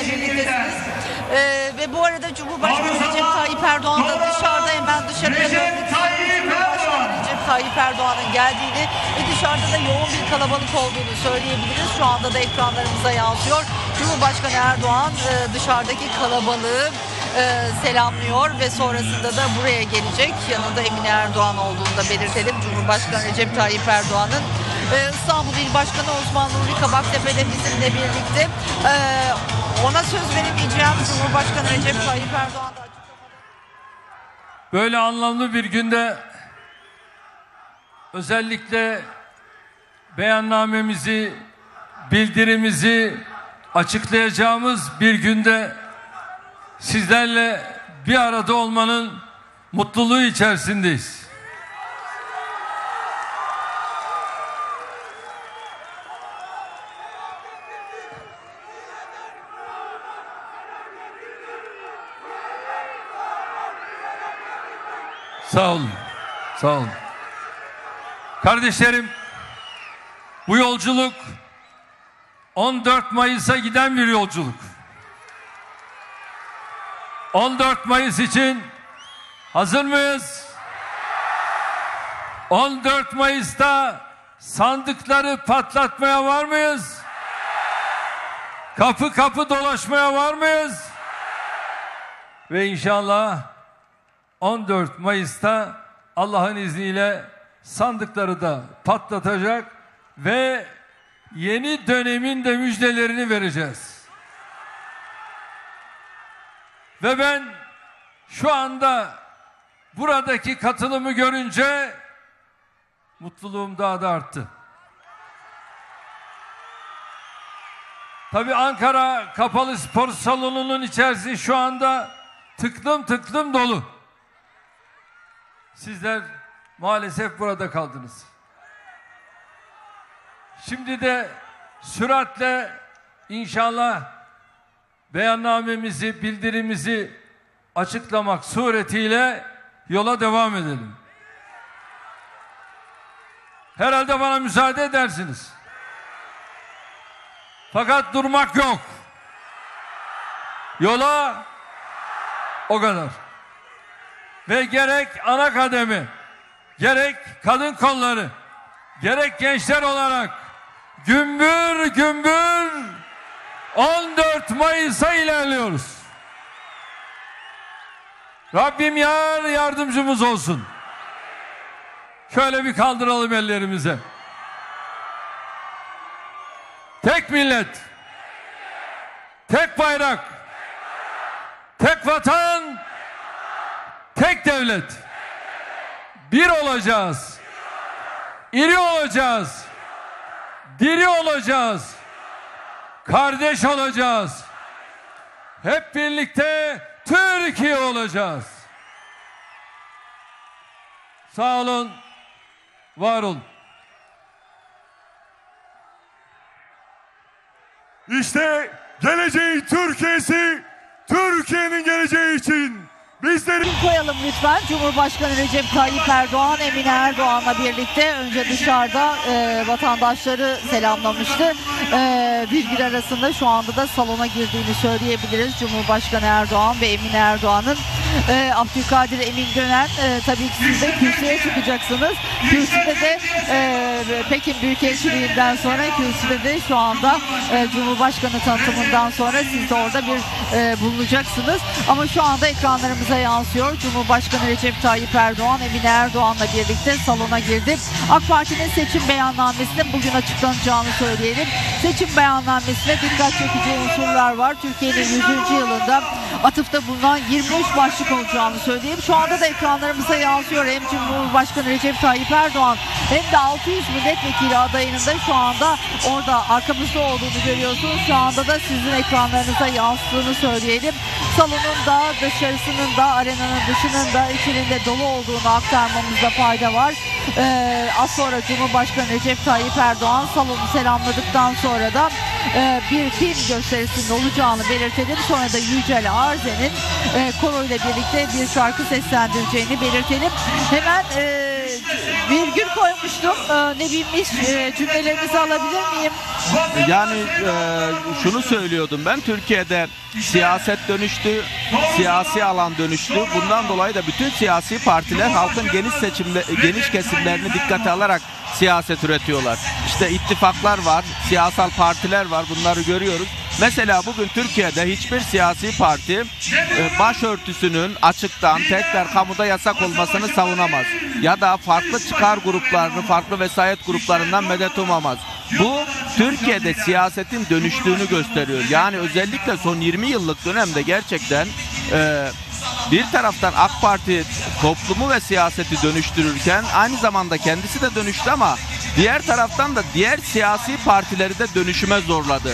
Birliktesiniz. Ee, ve bu arada Cumhurbaşkanı Recep Tayyip Erdoğan da dışarıdayım. Ben dışarıya döndüm. Cumhurbaşkanı Recep Tayyip Erdoğan'ın geldiğini ve dışarıda da yoğun bir kalabalık olduğunu söyleyebiliriz. Şu anda da ekranlarımıza yansıyor. Cumhurbaşkanı Erdoğan e, dışarıdaki kalabalığı e, selamlıyor ve sonrasında da buraya gelecek. Yanında Emine Erdoğan olduğunu da belirtelim. Cumhurbaşkanı Recep Tayyip Erdoğan'ın İstanbul İl Başkanı Osman Nuri Kabaktepe de bizimle birlikte. E, ona söz veremeyeceğim. Cumhurbaşkanı Recep Tayyip Erdoğan Böyle anlamlı bir günde özellikle beyannamemizi, bildirimizi açıklayacağımız bir günde sizlerle bir arada olmanın mutluluğu içerisindeyiz. Sağ olun. Sağ olun. Kardeşlerim, bu yolculuk 14 Mayıs'a giden bir yolculuk. 14 Mayıs için hazır mıyız? 14 Mayıs'ta sandıkları patlatmaya var mıyız? Kapı kapı dolaşmaya var mıyız? Ve inşallah 14 Mayıs'ta Allah'ın izniyle sandıkları da patlatacak ve yeni dönemin de müjdelerini vereceğiz. Ve ben şu anda buradaki katılımı görünce mutluluğum daha da arttı. Tabii Ankara Kapalı Spor Salonu'nun içerisi şu anda tıklım tıklım dolu. Sizler maalesef burada kaldınız. Şimdi de süratle inşallah beyannamemizi, bildirimizi açıklamak suretiyle yola devam edelim. Herhalde bana müsaade edersiniz. Fakat durmak yok. Yola o kadar ve gerek ana kademi, gerek kadın kolları, gerek gençler olarak gümbür gümbür 14 Mayıs'a ilerliyoruz. Rabbim yar yardımcımız olsun. Şöyle bir kaldıralım ellerimize. Tek millet, tek bayrak, tek vatan, tek devlet. Bir olacağız. İri olacağız. Diri olacağız. Kardeş olacağız. Hep birlikte Türkiye olacağız. Sağ olun. Var olun. İşte geleceğin Türkiye'si, Türkiye'nin geleceği için bizleri koyalım lütfen. Cumhurbaşkanı Recep Tayyip Erdoğan, Emine Erdoğan'la birlikte önce dışarıda e, vatandaşları selamlamıştı. E, bir bir arasında şu anda da salona girdiğini söyleyebiliriz. Cumhurbaşkanı Erdoğan ve Emine Erdoğan'ın e, Abdülkadir Emin Gönen e, tabii ki siz de kürsüye çıkacaksınız. Kürsüde de e, Pekin Büyükelçiliğinden sonra kürsüde de şu anda e, Cumhurbaşkanı tanıtımından sonra siz de orada bir e, bulunacaksınız. Ama şu anda ekranlarımıza yansıyor. Cumhurbaşkanı Recep Tayyip Erdoğan, Emine Erdoğan'la birlikte salona girdi. AK Parti'nin seçim beyannamesinin bugün açıklanacağını söyleyelim. Seçim beyannamesine dikkat çekici unsurlar var. Türkiye'nin 100. yılında atıfta bulunan 23 başlık olacağını söyleyeyim. Şu anda da ekranlarımıza yansıyor. Hem Cumhurbaşkanı Recep Tayyip Erdoğan hem de 600 milletvekili adayının da şu anda orada arkamızda olduğunu görüyorsunuz. Şu anda da sizin ekranlarınıza yansıdığını söyleyelim. Salonun da dışarısının da arenanın dışının da içinin de dolu olduğunu aktarmamızda fayda var. Ee, az sonra Cumhurbaşkanı Recep Tayyip Erdoğan salonu selamladıktan sonra da e, bir film gösterisinde olacağını belirtelim. Sonra da Yücel Arzen'in e, koro ile birlikte bir şarkı seslendireceğini belirtelim. Hemen e, virgül koymuştum. Ee, ne bilmiş e, cümlelerinizi alabilir miyim? Yani e, şunu söylüyordum ben Türkiye'de siyaset dönüştü, siyasi alan dönüştü. Bundan dolayı da bütün siyasi partiler halkın geniş seçimle geniş kesimlerini dikkate alarak siyaset üretiyorlar. İşte ittifaklar var, siyasal partiler var. Bunları görüyoruz. Mesela bugün Türkiye'de hiçbir siyasi parti e, başörtüsünün açıktan tekrar kamuda yasak olmasını savunamaz. Ya da farklı çıkar gruplarını, farklı vesayet gruplarından medet umamaz. Bu Türkiye'de siyasetin dönüştüğünü gösteriyor. Yani özellikle son 20 yıllık dönemde gerçekten e, bir taraftan AK Parti toplumu ve siyaseti dönüştürürken aynı zamanda kendisi de dönüştü ama diğer taraftan da diğer siyasi partileri de dönüşüme zorladı.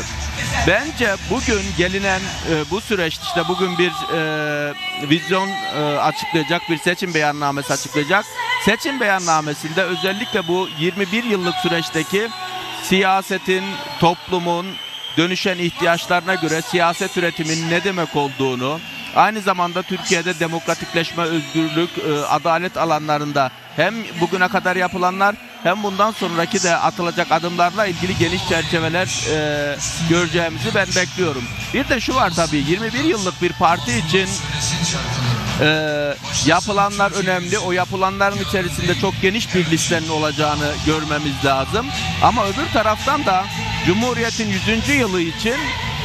Bence bugün gelinen e, bu süreçte işte bugün bir e, vizyon e, açıklayacak, bir seçim beyannamesi açıklayacak. Seçim beyannamesinde özellikle bu 21 yıllık süreçteki siyasetin, toplumun dönüşen ihtiyaçlarına göre siyaset üretiminin ne demek olduğunu, aynı zamanda Türkiye'de demokratikleşme, özgürlük, e, adalet alanlarında hem bugüne kadar yapılanlar hem bundan sonraki de atılacak adımlarla ilgili geniş çerçeveler e, göreceğimizi ben bekliyorum. Bir de şu var tabii 21 yıllık bir parti için e, yapılanlar önemli. O yapılanların içerisinde çok geniş bir listenin olacağını görmemiz lazım. Ama öbür taraftan da Cumhuriyet'in 100. yılı için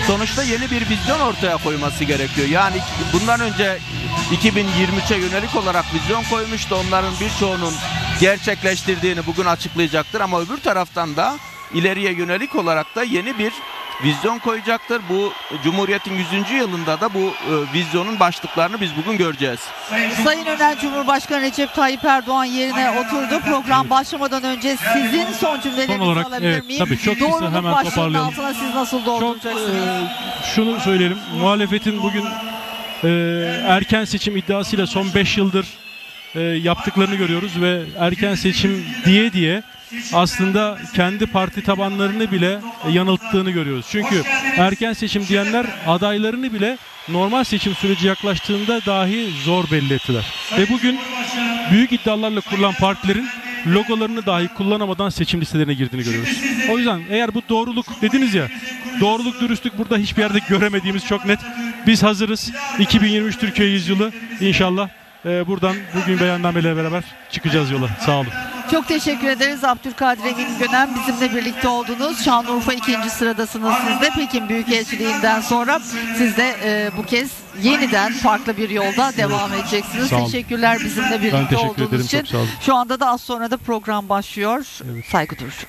sonuçta yeni bir vizyon ortaya koyması gerekiyor. Yani bundan önce 2023'e yönelik olarak vizyon koymuştu. Onların birçoğunun gerçekleştirdiğini bugün açıklayacaktır. Ama öbür taraftan da ileriye yönelik olarak da yeni bir vizyon koyacaktır. Bu Cumhuriyet'in 100. yılında da bu e, vizyonun başlıklarını biz bugün göreceğiz. Sayın Önen Cumhurbaşkanı Recep Tayyip Erdoğan yerine oturdu. Program başlamadan önce sizin son cümlelerinizi Son olarak, alabilir evet, miyim? tabii, çok kısa hemen başlığının toparlayalım. altına siz nasıl Çok dolduracaksınız? e, şunu söyleyelim. Muhalefetin bugün e, erken seçim iddiasıyla son 5 yıldır e, yaptıklarını görüyoruz ve erken seçim diye diye aslında kendi parti tabanlarını bile yanılttığını görüyoruz. Çünkü erken seçim diyenler adaylarını bile normal seçim süreci yaklaştığında dahi zor belli ettiler. Ve bugün büyük iddialarla kurulan partilerin logolarını dahi kullanamadan seçim listelerine girdiğini görüyoruz. O yüzden eğer bu doğruluk dediniz ya doğruluk dürüstlük burada hiçbir yerde göremediğimiz çok net. Biz hazırız. 2023 Türkiye yüzyılı inşallah e, buradan bugün beyannameyle beraber çıkacağız yola. Sağ olun. Çok teşekkür ederiz Abdülkadir Emin Gönen bizimle birlikte oldunuz. Şanlıurfa ikinci sıradasınız siz de Pekin Büyükelçiliğinden sonra siz de e, bu kez yeniden farklı bir yolda devam edeceksiniz. Sağ olun. Teşekkürler bizimle birlikte teşekkür olduğunuz ederim, için. çok sağ olun. Şu anda da az sonra da program başlıyor. Evet. Saygı duruşu.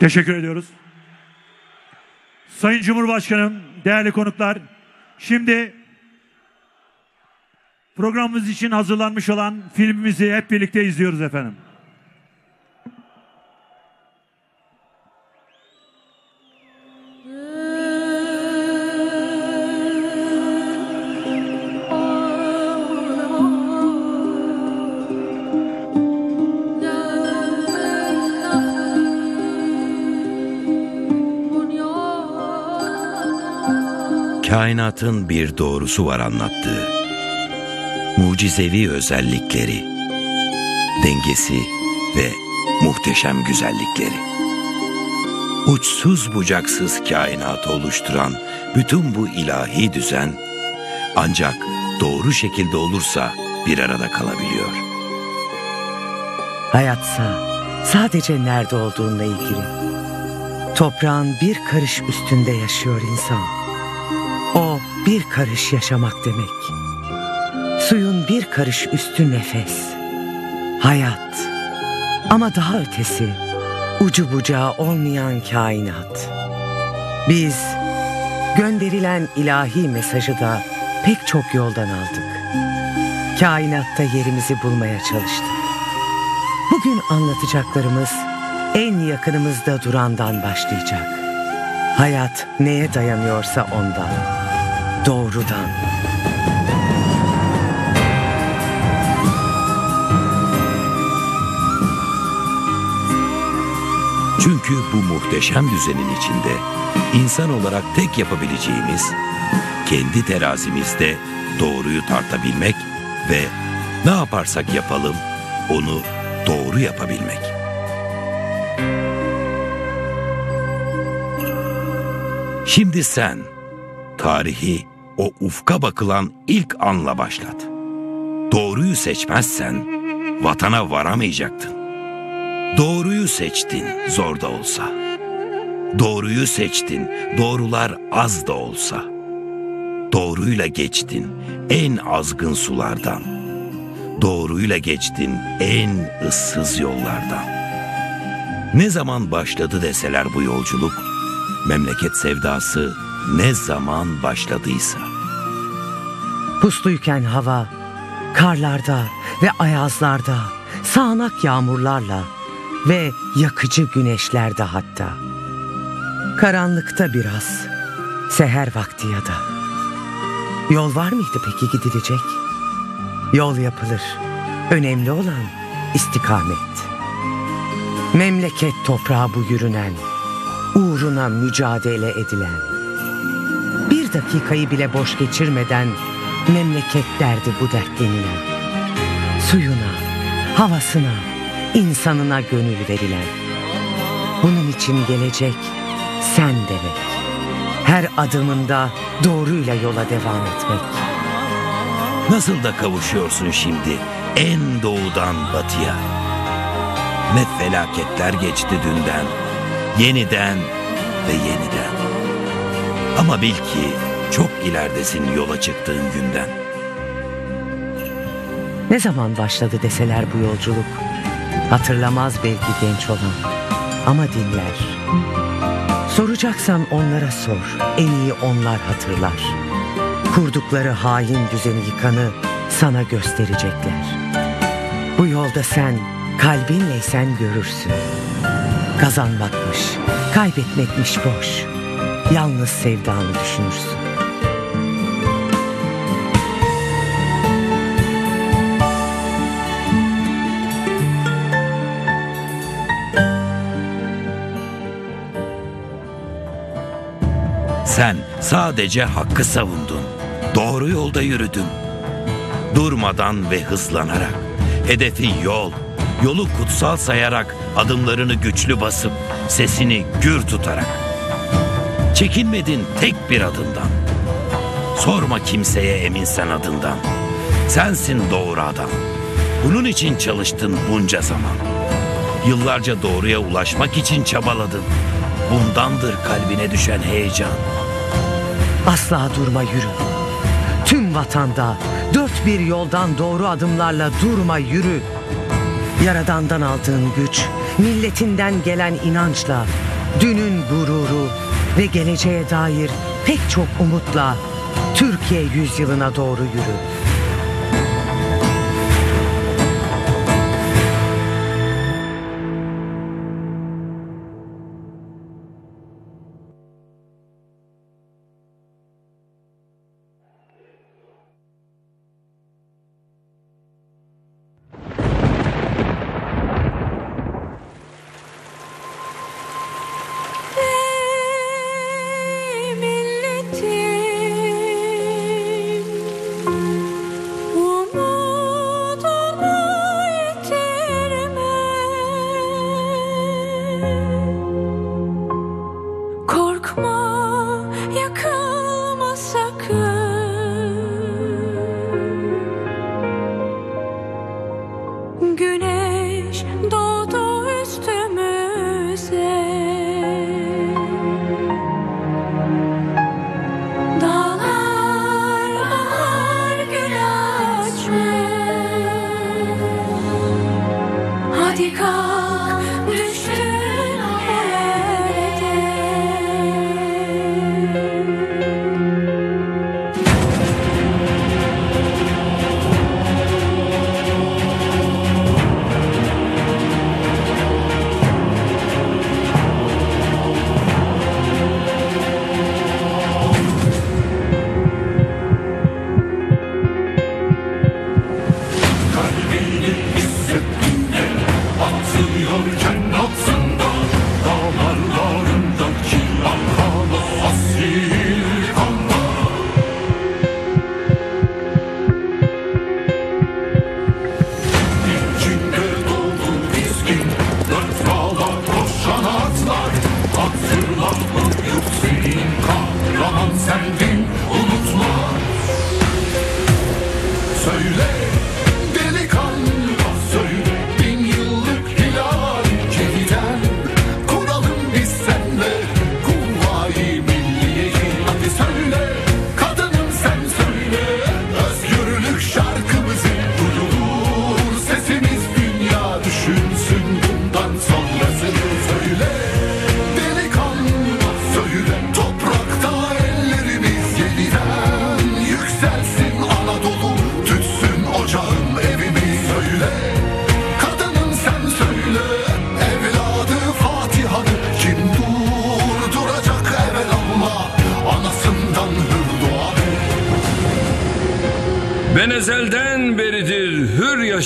Teşekkür ediyoruz. Sayın Cumhurbaşkanım, değerli konuklar, şimdi programımız için hazırlanmış olan filmimizi hep birlikte izliyoruz efendim. Kainatın bir doğrusu var anlattığı. Mucizevi özellikleri, dengesi ve muhteşem güzellikleri. Uçsuz bucaksız kainatı oluşturan bütün bu ilahi düzen ancak doğru şekilde olursa bir arada kalabiliyor. Hayatsa sadece nerede olduğunla ilgili. Toprağın bir karış üstünde yaşıyor insan. Bir karış yaşamak demek. Suyun bir karış üstü nefes. Hayat. Ama daha ötesi ucu bucağı olmayan kainat. Biz gönderilen ilahi mesajı da pek çok yoldan aldık. Kainatta yerimizi bulmaya çalıştık. Bugün anlatacaklarımız en yakınımızda durandan başlayacak. Hayat neye dayanıyorsa ondan. Doğrudan. Çünkü bu muhteşem düzenin içinde insan olarak tek yapabileceğimiz kendi terazimizde doğruyu tartabilmek ve ne yaparsak yapalım onu doğru yapabilmek. Şimdi sen tarihi o ufka bakılan ilk anla başlat. Doğruyu seçmezsen vatana varamayacaktın. Doğruyu seçtin zor da olsa. Doğruyu seçtin doğrular az da olsa. Doğruyla geçtin en azgın sulardan. Doğruyla geçtin en ıssız yollardan. Ne zaman başladı deseler bu yolculuk, memleket sevdası ne zaman başladıysa. Pusluyken hava, karlarda ve ayazlarda, sağanak yağmurlarla ve yakıcı güneşlerde hatta. Karanlıkta biraz, seher vakti ya da. Yol var mıydı peki gidilecek? Yol yapılır. Önemli olan istikamet. Memleket toprağı bu yürünen, uğruna mücadele edilen. Dakikayı bile boş geçirmeden memleket derdi bu dertlenilen. Suyuna, havasına, insanına gönül verilen. Bunun için gelecek sen demek. Her adımında doğruyla yola devam etmek. Nasıl da kavuşuyorsun şimdi en doğudan batıya. Ne felaketler geçti dünden, yeniden ve yeniden. Ama bil ki çok ileridesin yola çıktığın günden. Ne zaman başladı deseler bu yolculuk. Hatırlamaz belki genç olan ama dinler. Soracaksan onlara sor, en iyi onlar hatırlar. Kurdukları hain düzeni yıkanı sana gösterecekler. Bu yolda sen kalbinleysen görürsün. Kazanmakmış, kaybetmekmiş boş. Yalnız sevdanı düşünürsün. Sen sadece hakkı savundun. Doğru yolda yürüdün. Durmadan ve hızlanarak. Hedefi yol. Yolu kutsal sayarak, adımlarını güçlü basıp, sesini gür tutarak. Çekinmedin tek bir adımdan. Sorma kimseye eminsen adından. Sensin doğru adam. Bunun için çalıştın bunca zaman. Yıllarca doğruya ulaşmak için çabaladın. Bundandır kalbine düşen heyecan. Asla durma yürü. Tüm vatanda dört bir yoldan doğru adımlarla durma yürü. Yaradandan aldığın güç, milletinden gelen inançla, dünün gururu ve geleceğe dair pek çok umutla Türkiye yüzyılına doğru yürü.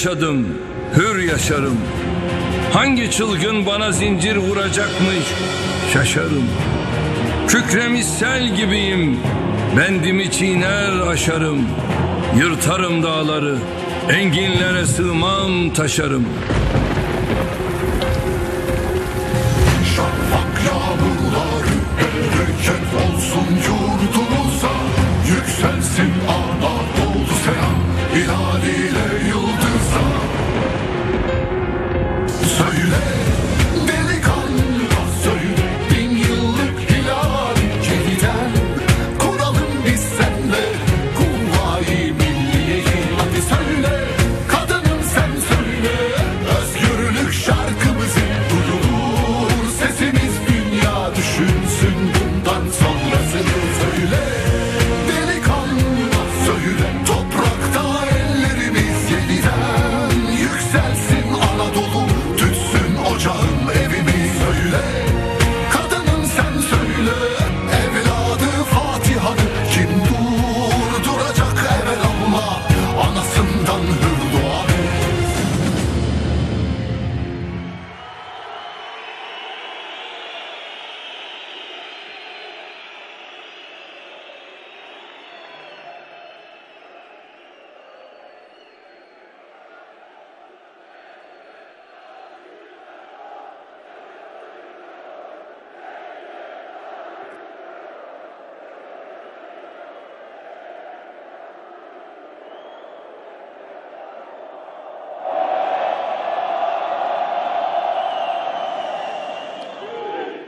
Yaşadım, hür yaşarım. Hangi çılgın bana zincir vuracakmış şaşarım. Kükremiş sel gibiyim, bendimi çiğner aşarım. Yırtarım dağları, enginlere sığmam taşarım. Şafak yağmurları bereket olsun yurdumuza Yükselsin Anadolu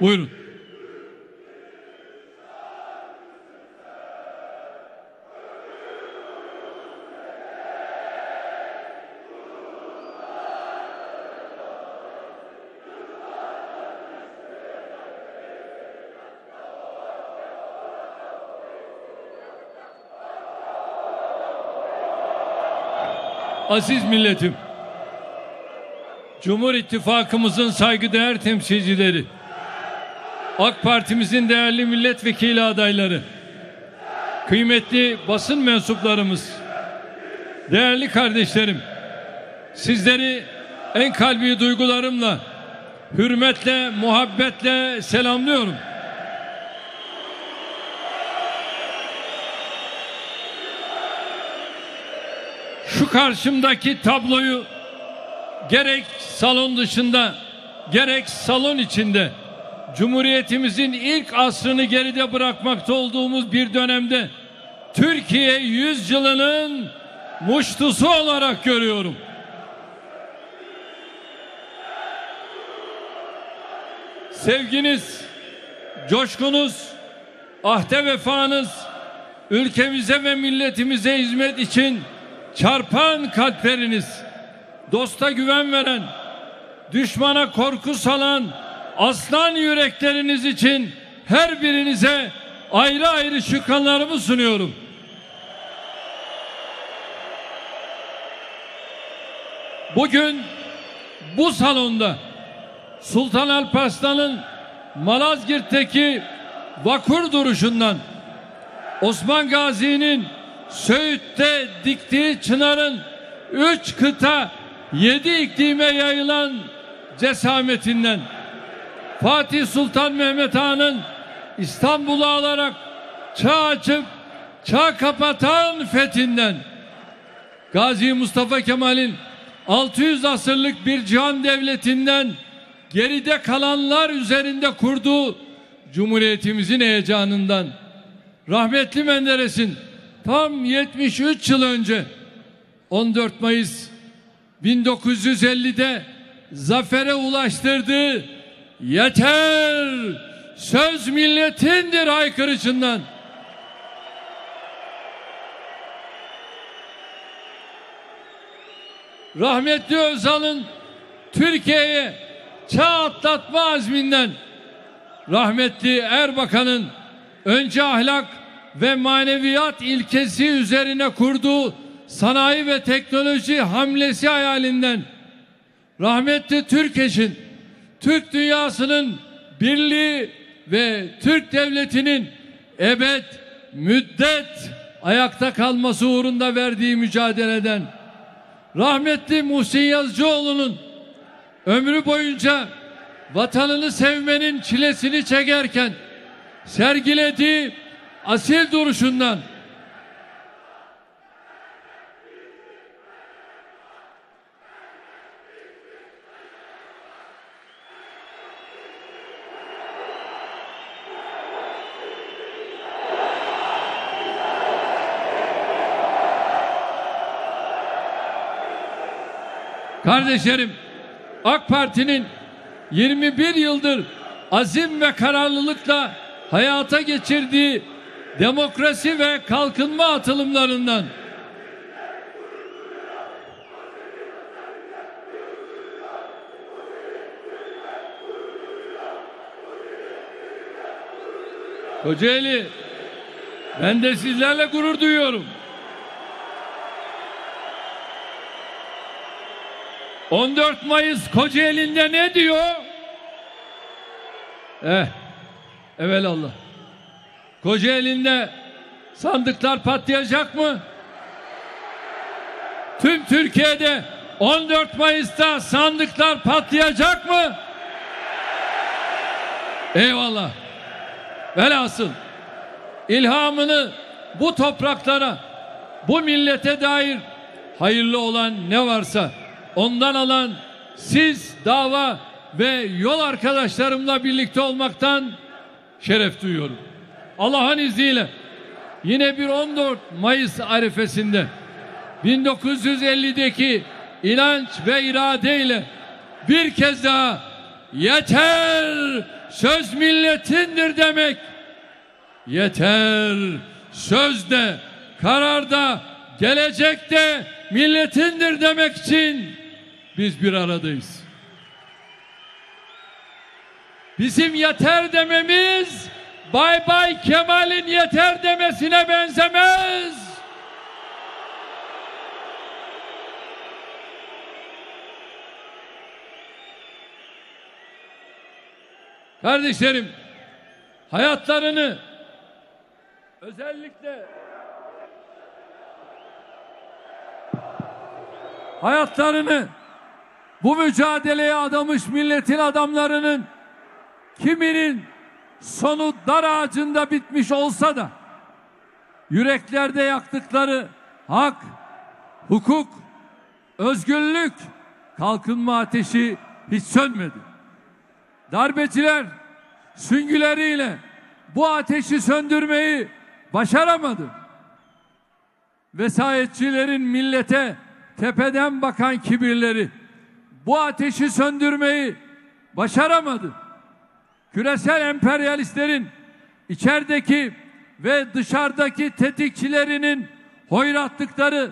Buyurun. Aziz milletim, Cumhur İttifakımızın saygıdeğer temsilcileri, AK Partimizin değerli milletvekili adayları, kıymetli basın mensuplarımız, değerli kardeşlerim, sizleri en kalbi duygularımla, hürmetle, muhabbetle selamlıyorum. Şu karşımdaki tabloyu gerek salon dışında gerek salon içinde Cumhuriyetimizin ilk asrını geride bırakmakta olduğumuz bir dönemde Türkiye yüzyılının muştusu olarak görüyorum. Sevginiz, coşkunuz, ahde vefanız ülkemize ve milletimize hizmet için çarpan kalpleriniz, dosta güven veren, düşmana korku salan aslan yürekleriniz için her birinize ayrı ayrı şükranlarımı sunuyorum. Bugün bu salonda Sultan Alparslan'ın Malazgirt'teki vakur duruşundan Osman Gazi'nin Söğüt'te diktiği çınarın üç kıta yedi iklime yayılan cesametinden Fatih Sultan Mehmet Han'ın İstanbul'u alarak çağ açıp çağ kapatan fethinden. Gazi Mustafa Kemal'in 600 asırlık bir cihan devletinden geride kalanlar üzerinde kurduğu Cumhuriyetimizin heyecanından. Rahmetli Menderes'in tam 73 yıl önce 14 Mayıs 1950'de zafere ulaştırdığı yeter! Söz milletindir haykırışından. Rahmetli Özal'ın Türkiye'ye çağ atlatma azminden rahmetli Erbakan'ın önce ahlak ve maneviyat ilkesi üzerine kurduğu sanayi ve teknoloji hamlesi hayalinden rahmetli Türkeş'in Türk dünyasının birliği ve Türk devletinin ebed müddet ayakta kalması uğrunda verdiği mücadeleden, rahmetli Muhsin Yazıcıoğlu'nun ömrü boyunca vatanını sevmenin çilesini çekerken sergilediği asil duruşundan, Kardeşlerim, AK Parti'nin 21 yıldır azim ve kararlılıkla hayata geçirdiği demokrasi ve kalkınma atılımlarından Kocaeli ben de sizlerle gurur duyuyorum. 14 Mayıs Kocaeli'nde ne diyor? Eh, evelallah. Kocaeli'nde sandıklar patlayacak mı? Tüm Türkiye'de 14 Mayıs'ta sandıklar patlayacak mı? Eyvallah. Velhasıl ilhamını bu topraklara, bu millete dair hayırlı olan ne varsa ondan alan siz dava ve yol arkadaşlarımla birlikte olmaktan şeref duyuyorum. Allah'ın izniyle yine bir 14 Mayıs arifesinde 1950'deki inanç ve iradeyle bir kez daha yeter söz milletindir demek yeter sözde kararda gelecekte milletindir demek için biz bir aradayız. Bizim yeter dememiz Bay Bay Kemal'in yeter demesine benzemez. Kardeşlerim hayatlarını özellikle hayatlarını bu mücadeleye adamış milletin adamlarının kiminin sonu dar ağacında bitmiş olsa da yüreklerde yaktıkları hak, hukuk, özgürlük, kalkınma ateşi hiç sönmedi. Darbeciler süngüleriyle bu ateşi söndürmeyi başaramadı. Vesayetçilerin millete tepeden bakan kibirleri bu ateşi söndürmeyi başaramadı. Küresel emperyalistlerin içerideki ve dışarıdaki tetikçilerinin hoyratlıkları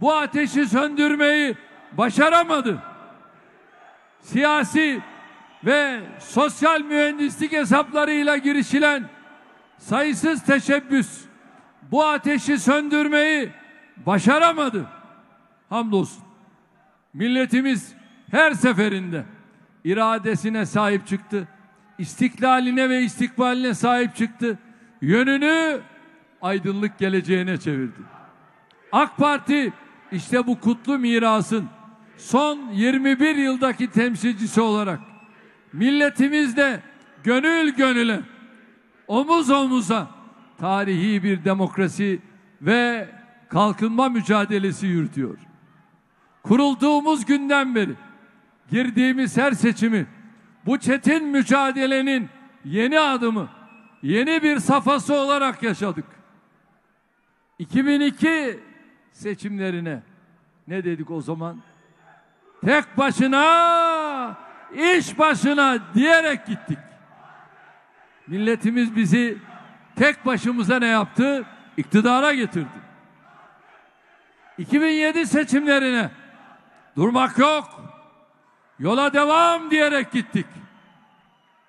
bu ateşi söndürmeyi başaramadı. Siyasi ve sosyal mühendislik hesaplarıyla girişilen sayısız teşebbüs bu ateşi söndürmeyi başaramadı. Hamdolsun. Milletimiz her seferinde iradesine sahip çıktı. istiklaline ve istikbaline sahip çıktı. Yönünü aydınlık geleceğine çevirdi. AK Parti işte bu kutlu mirasın son 21 yıldaki temsilcisi olarak milletimizle gönül gönüle omuz omuza tarihi bir demokrasi ve kalkınma mücadelesi yürütüyor. Kurulduğumuz günden beri girdiğimiz her seçimi bu çetin mücadelenin yeni adımı, yeni bir safhası olarak yaşadık. 2002 seçimlerine ne dedik o zaman? Tek başına, iş başına diyerek gittik. Milletimiz bizi tek başımıza ne yaptı? İktidara getirdi. 2007 seçimlerine durmak yok. Yola devam diyerek gittik.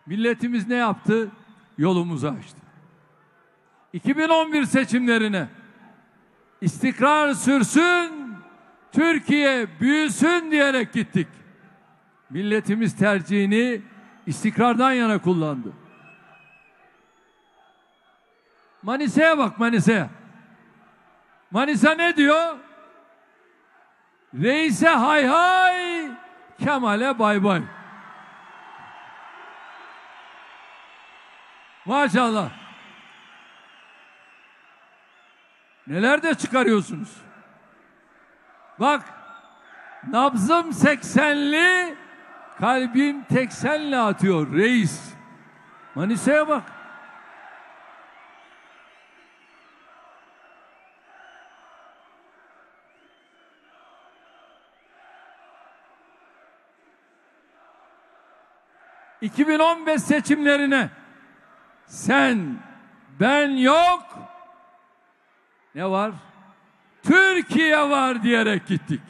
Milletimiz ne yaptı? Yolumuzu açtı. 2011 seçimlerine istikrar sürsün, Türkiye büyüsün diyerek gittik. Milletimiz tercihini istikrardan yana kullandı. Manisa'ya bak Manisa'ya. Manisa ne diyor? Reise hay hay, Kemal'e bay bay. Maşallah. Neler de çıkarıyorsunuz. Bak, nabzım 80'li, kalbim 80'li atıyor reis. Manisa'ya bak. ...2015 seçimlerine... ...sen, ben yok... ...ne var? Türkiye var diyerek gittik.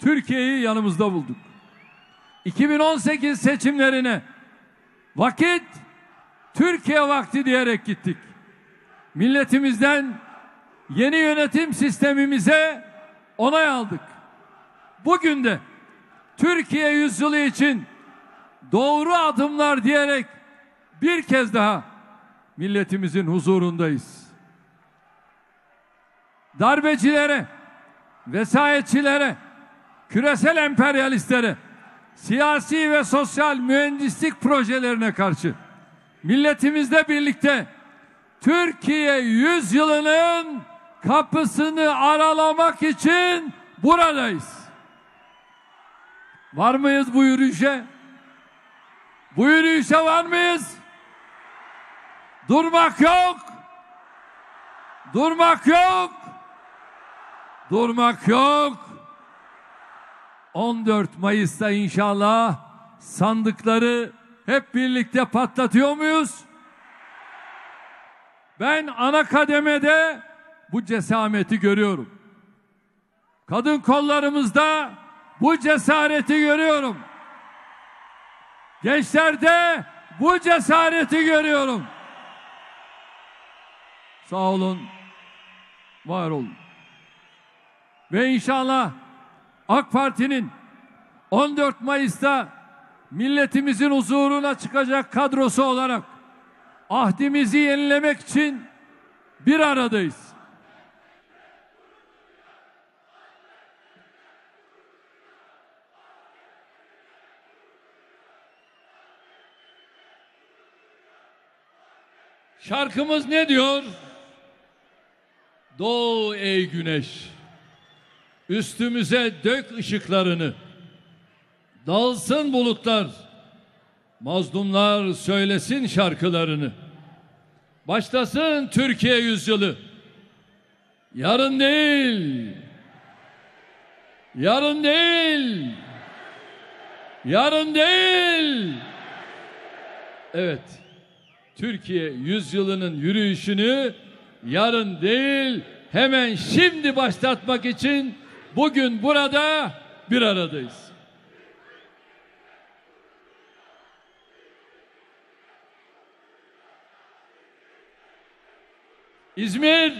Türkiye'yi yanımızda bulduk. 2018 seçimlerine vakit Türkiye vakti diyerek gittik. Milletimizden yeni yönetim sistemimize onay aldık. Bugün de Türkiye yüzyılı için doğru adımlar diyerek bir kez daha milletimizin huzurundayız. Darbecilere, vesayetçilere, küresel emperyalistlere, siyasi ve sosyal mühendislik projelerine karşı milletimizle birlikte Türkiye yüzyılının kapısını aralamak için buradayız. Var mıyız bu yürüyüşe? Bu yürüyüşe var mıyız? Durmak yok. Durmak yok. Durmak yok. 14 Mayıs'ta inşallah sandıkları hep birlikte patlatıyor muyuz? Ben ana kademede bu cesameti görüyorum. Kadın kollarımızda bu cesareti görüyorum. Gençlerde bu cesareti görüyorum. Sağ olun, var olun. Ve inşallah AK Parti'nin 14 Mayıs'ta milletimizin huzuruna çıkacak kadrosu olarak ahdimizi yenilemek için bir aradayız. Şarkımız ne diyor? Doğu ey güneş. Üstümüze dök ışıklarını. Dalsın bulutlar. Mazlumlar söylesin şarkılarını. Başlasın Türkiye yüzyılı. Yarın değil. Yarın değil. Yarın değil. Evet. Türkiye yüzyılının yürüyüşünü yarın değil hemen şimdi başlatmak için bugün burada bir aradayız. İzmir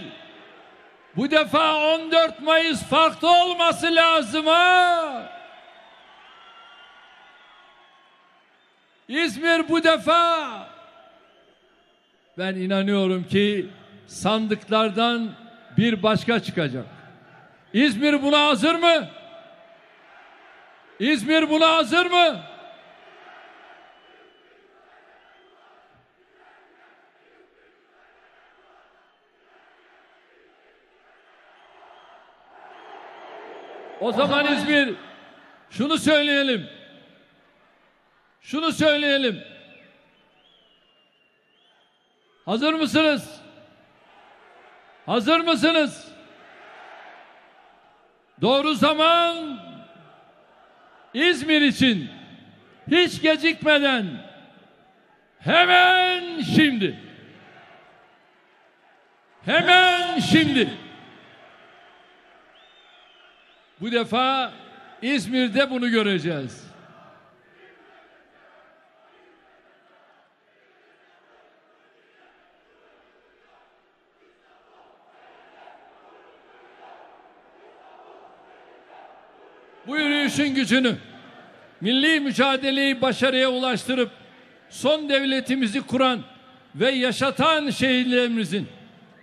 bu defa 14 Mayıs farklı olması lazım ha. İzmir bu defa ben inanıyorum ki sandıklardan bir başka çıkacak. İzmir buna hazır mı? İzmir buna hazır mı? O zaman İzmir şunu söyleyelim. Şunu söyleyelim. Hazır mısınız? Hazır mısınız? Doğru zaman İzmir için hiç gecikmeden hemen şimdi hemen şimdi bu defa İzmir'de bunu göreceğiz. Yürüyüşün gücünü milli mücadeleyi başarıya ulaştırıp son devletimizi kuran ve yaşatan şehitlerimizin,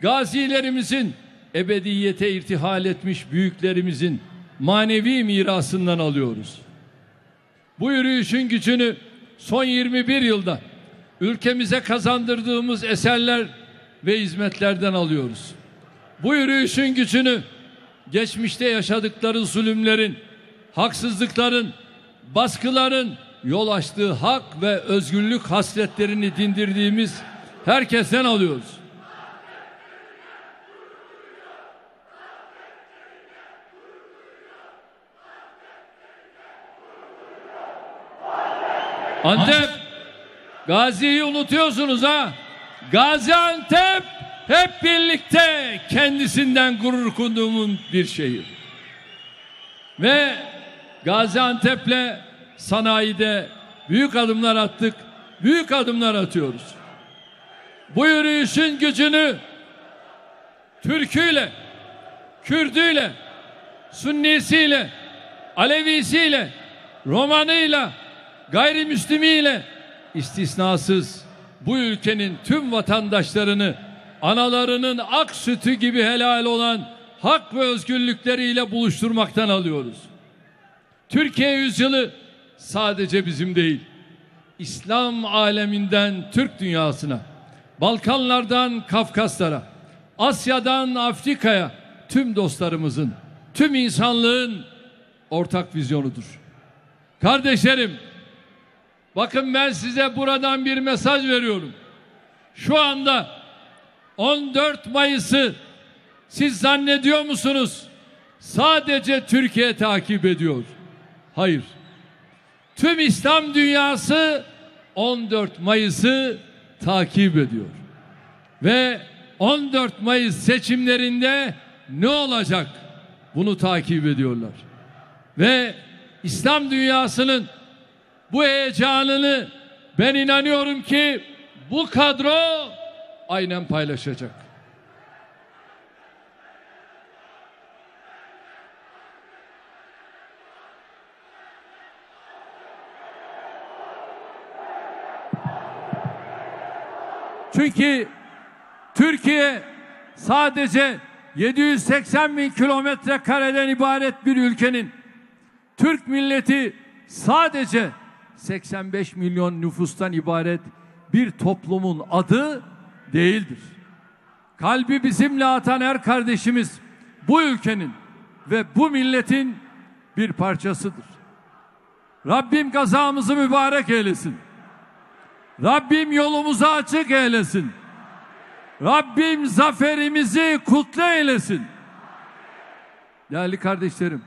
gazilerimizin, ebediyete irtihal etmiş büyüklerimizin manevi mirasından alıyoruz. Bu yürüyüşün gücünü son 21 yılda ülkemize kazandırdığımız eserler ve hizmetlerden alıyoruz. Bu yürüyüşün gücünü geçmişte yaşadıkları zulümlerin, haksızlıkların, baskıların yol açtığı hak ve özgürlük hasretlerini dindirdiğimiz herkesten alıyoruz. Antep, Gazi'yi unutuyorsunuz ha. Gaziantep hep birlikte kendisinden gurur kunduğumun bir şehir. Ve Gaziantep'le sanayide büyük adımlar attık, büyük adımlar atıyoruz. Bu yürüyüşün gücünü Türküyle, Kürdüyle, Sünnisiyle, Alevisiyle, Romanıyla, gayrimüslimiyle istisnasız bu ülkenin tüm vatandaşlarını analarının ak sütü gibi helal olan hak ve özgürlükleriyle buluşturmaktan alıyoruz. Türkiye yüzyılı sadece bizim değil. İslam aleminden Türk dünyasına, Balkanlardan Kafkaslara, Asya'dan Afrika'ya tüm dostlarımızın, tüm insanlığın ortak vizyonudur. Kardeşlerim, bakın ben size buradan bir mesaj veriyorum. Şu anda 14 Mayıs'ı siz zannediyor musunuz? Sadece Türkiye takip ediyor. Hayır. Tüm İslam dünyası 14 Mayıs'ı takip ediyor. Ve 14 Mayıs seçimlerinde ne olacak? Bunu takip ediyorlar. Ve İslam dünyasının bu heyecanını ben inanıyorum ki bu kadro aynen paylaşacak. Çünkü Türkiye sadece 780 bin kilometre kareden ibaret bir ülkenin Türk milleti sadece 85 milyon nüfustan ibaret bir toplumun adı değildir. Kalbi bizimle atan her kardeşimiz bu ülkenin ve bu milletin bir parçasıdır. Rabbim kazamızı mübarek eylesin. Rabbim yolumuzu açık eylesin. Rabbim zaferimizi kutlu eylesin. Değerli kardeşlerim,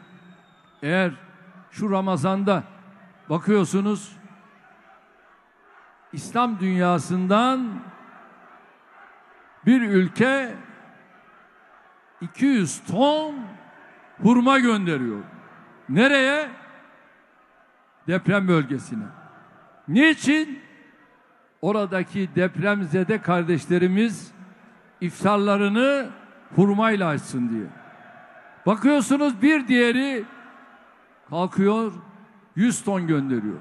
eğer şu Ramazan'da bakıyorsunuz İslam dünyasından bir ülke 200 ton hurma gönderiyor. Nereye? Deprem bölgesine. Niçin? Oradaki depremzede kardeşlerimiz iftarlarını hurmayla açsın diye. Bakıyorsunuz bir diğeri kalkıyor 100 ton gönderiyor.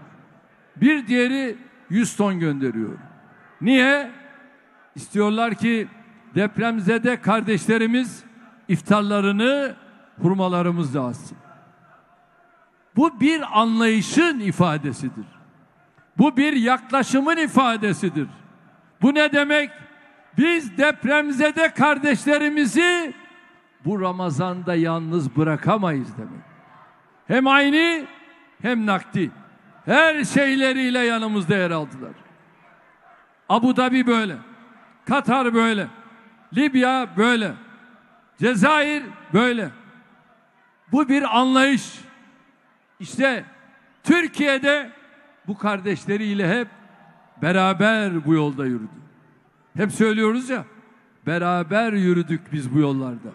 Bir diğeri 100 ton gönderiyor. Niye? İstiyorlar ki depremzede kardeşlerimiz iftarlarını hurmalarımızla açsın. Bu bir anlayışın ifadesidir. Bu bir yaklaşımın ifadesidir. Bu ne demek? Biz depremzede kardeşlerimizi bu Ramazan'da yalnız bırakamayız demek. Hem aynı hem nakdi. Her şeyleriyle yanımızda yer aldılar. Abu Dhabi böyle. Katar böyle. Libya böyle. Cezayir böyle. Bu bir anlayış. İşte Türkiye'de bu kardeşleriyle hep beraber bu yolda yürüdü. Hep söylüyoruz ya, beraber yürüdük biz bu yollarda.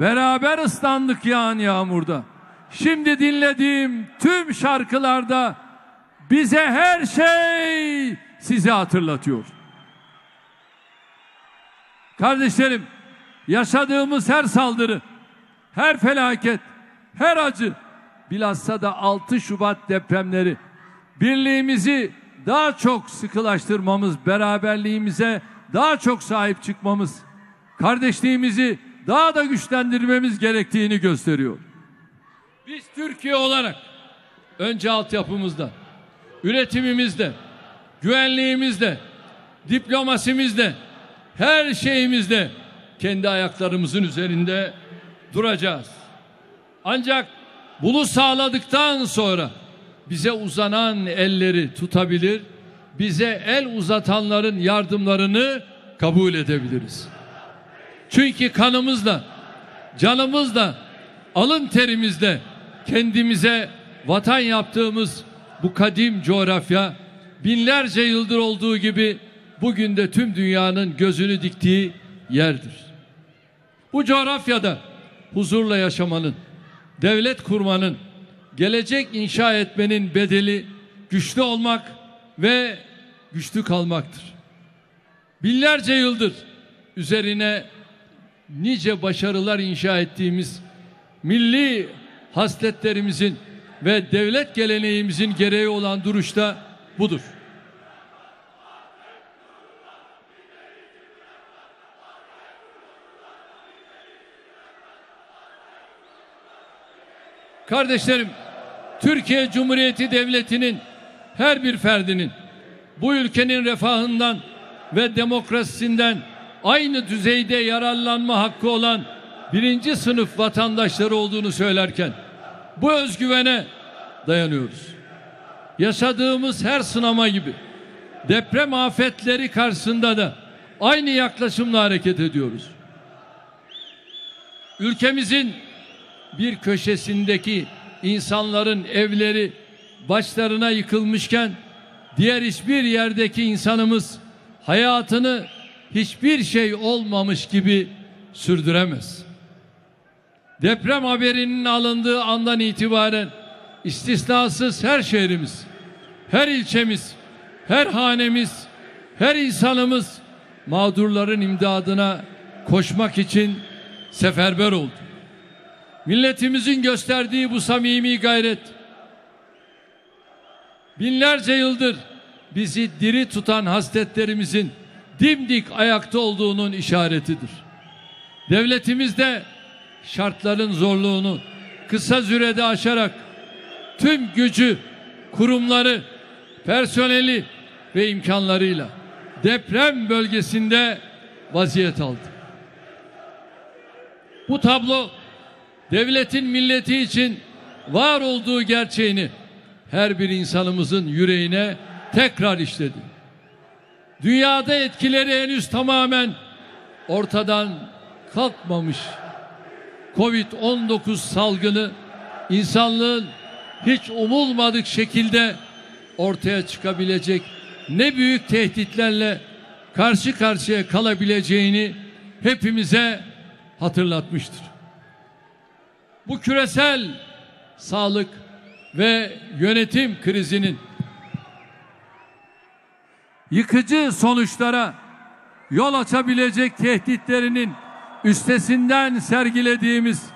Beraber ıslandık yağan yağmurda. Şimdi dinlediğim tüm şarkılarda bize her şey sizi hatırlatıyor. Kardeşlerim, yaşadığımız her saldırı, her felaket, her acı, bilhassa da 6 Şubat depremleri birliğimizi daha çok sıkılaştırmamız, beraberliğimize daha çok sahip çıkmamız, kardeşliğimizi daha da güçlendirmemiz gerektiğini gösteriyor. Biz Türkiye olarak önce altyapımızda, üretimimizde, güvenliğimizde, diplomasimizde, her şeyimizde kendi ayaklarımızın üzerinde duracağız. Ancak bunu sağladıktan sonra bize uzanan elleri tutabilir, bize el uzatanların yardımlarını kabul edebiliriz. Çünkü kanımızla, canımızla, alın terimizle kendimize vatan yaptığımız bu kadim coğrafya binlerce yıldır olduğu gibi bugün de tüm dünyanın gözünü diktiği yerdir. Bu coğrafyada huzurla yaşamanın, devlet kurmanın, gelecek inşa etmenin bedeli güçlü olmak ve güçlü kalmaktır. Binlerce yıldır üzerine nice başarılar inşa ettiğimiz milli hasletlerimizin ve devlet geleneğimizin gereği olan duruşta budur. Kardeşlerim, Türkiye Cumhuriyeti Devleti'nin her bir ferdinin bu ülkenin refahından ve demokrasisinden aynı düzeyde yararlanma hakkı olan birinci sınıf vatandaşları olduğunu söylerken bu özgüvene dayanıyoruz. Yaşadığımız her sınama gibi deprem afetleri karşısında da aynı yaklaşımla hareket ediyoruz. Ülkemizin bir köşesindeki insanların evleri başlarına yıkılmışken diğer hiçbir yerdeki insanımız hayatını hiçbir şey olmamış gibi sürdüremez. Deprem haberinin alındığı andan itibaren istisnasız her şehrimiz, her ilçemiz, her hanemiz, her insanımız mağdurların imdadına koşmak için seferber oldu. Milletimizin gösterdiği bu samimi gayret binlerce yıldır bizi diri tutan hasletlerimizin dimdik ayakta olduğunun işaretidir. Devletimiz de şartların zorluğunu kısa sürede aşarak tüm gücü, kurumları, personeli ve imkanlarıyla deprem bölgesinde vaziyet aldı. Bu tablo devletin milleti için var olduğu gerçeğini her bir insanımızın yüreğine tekrar işledi. Dünyada etkileri henüz tamamen ortadan kalkmamış Covid-19 salgını insanlığın hiç umulmadık şekilde ortaya çıkabilecek ne büyük tehditlerle karşı karşıya kalabileceğini hepimize hatırlatmıştır. Bu küresel sağlık ve yönetim krizinin yıkıcı sonuçlara yol açabilecek tehditlerinin üstesinden sergilediğimiz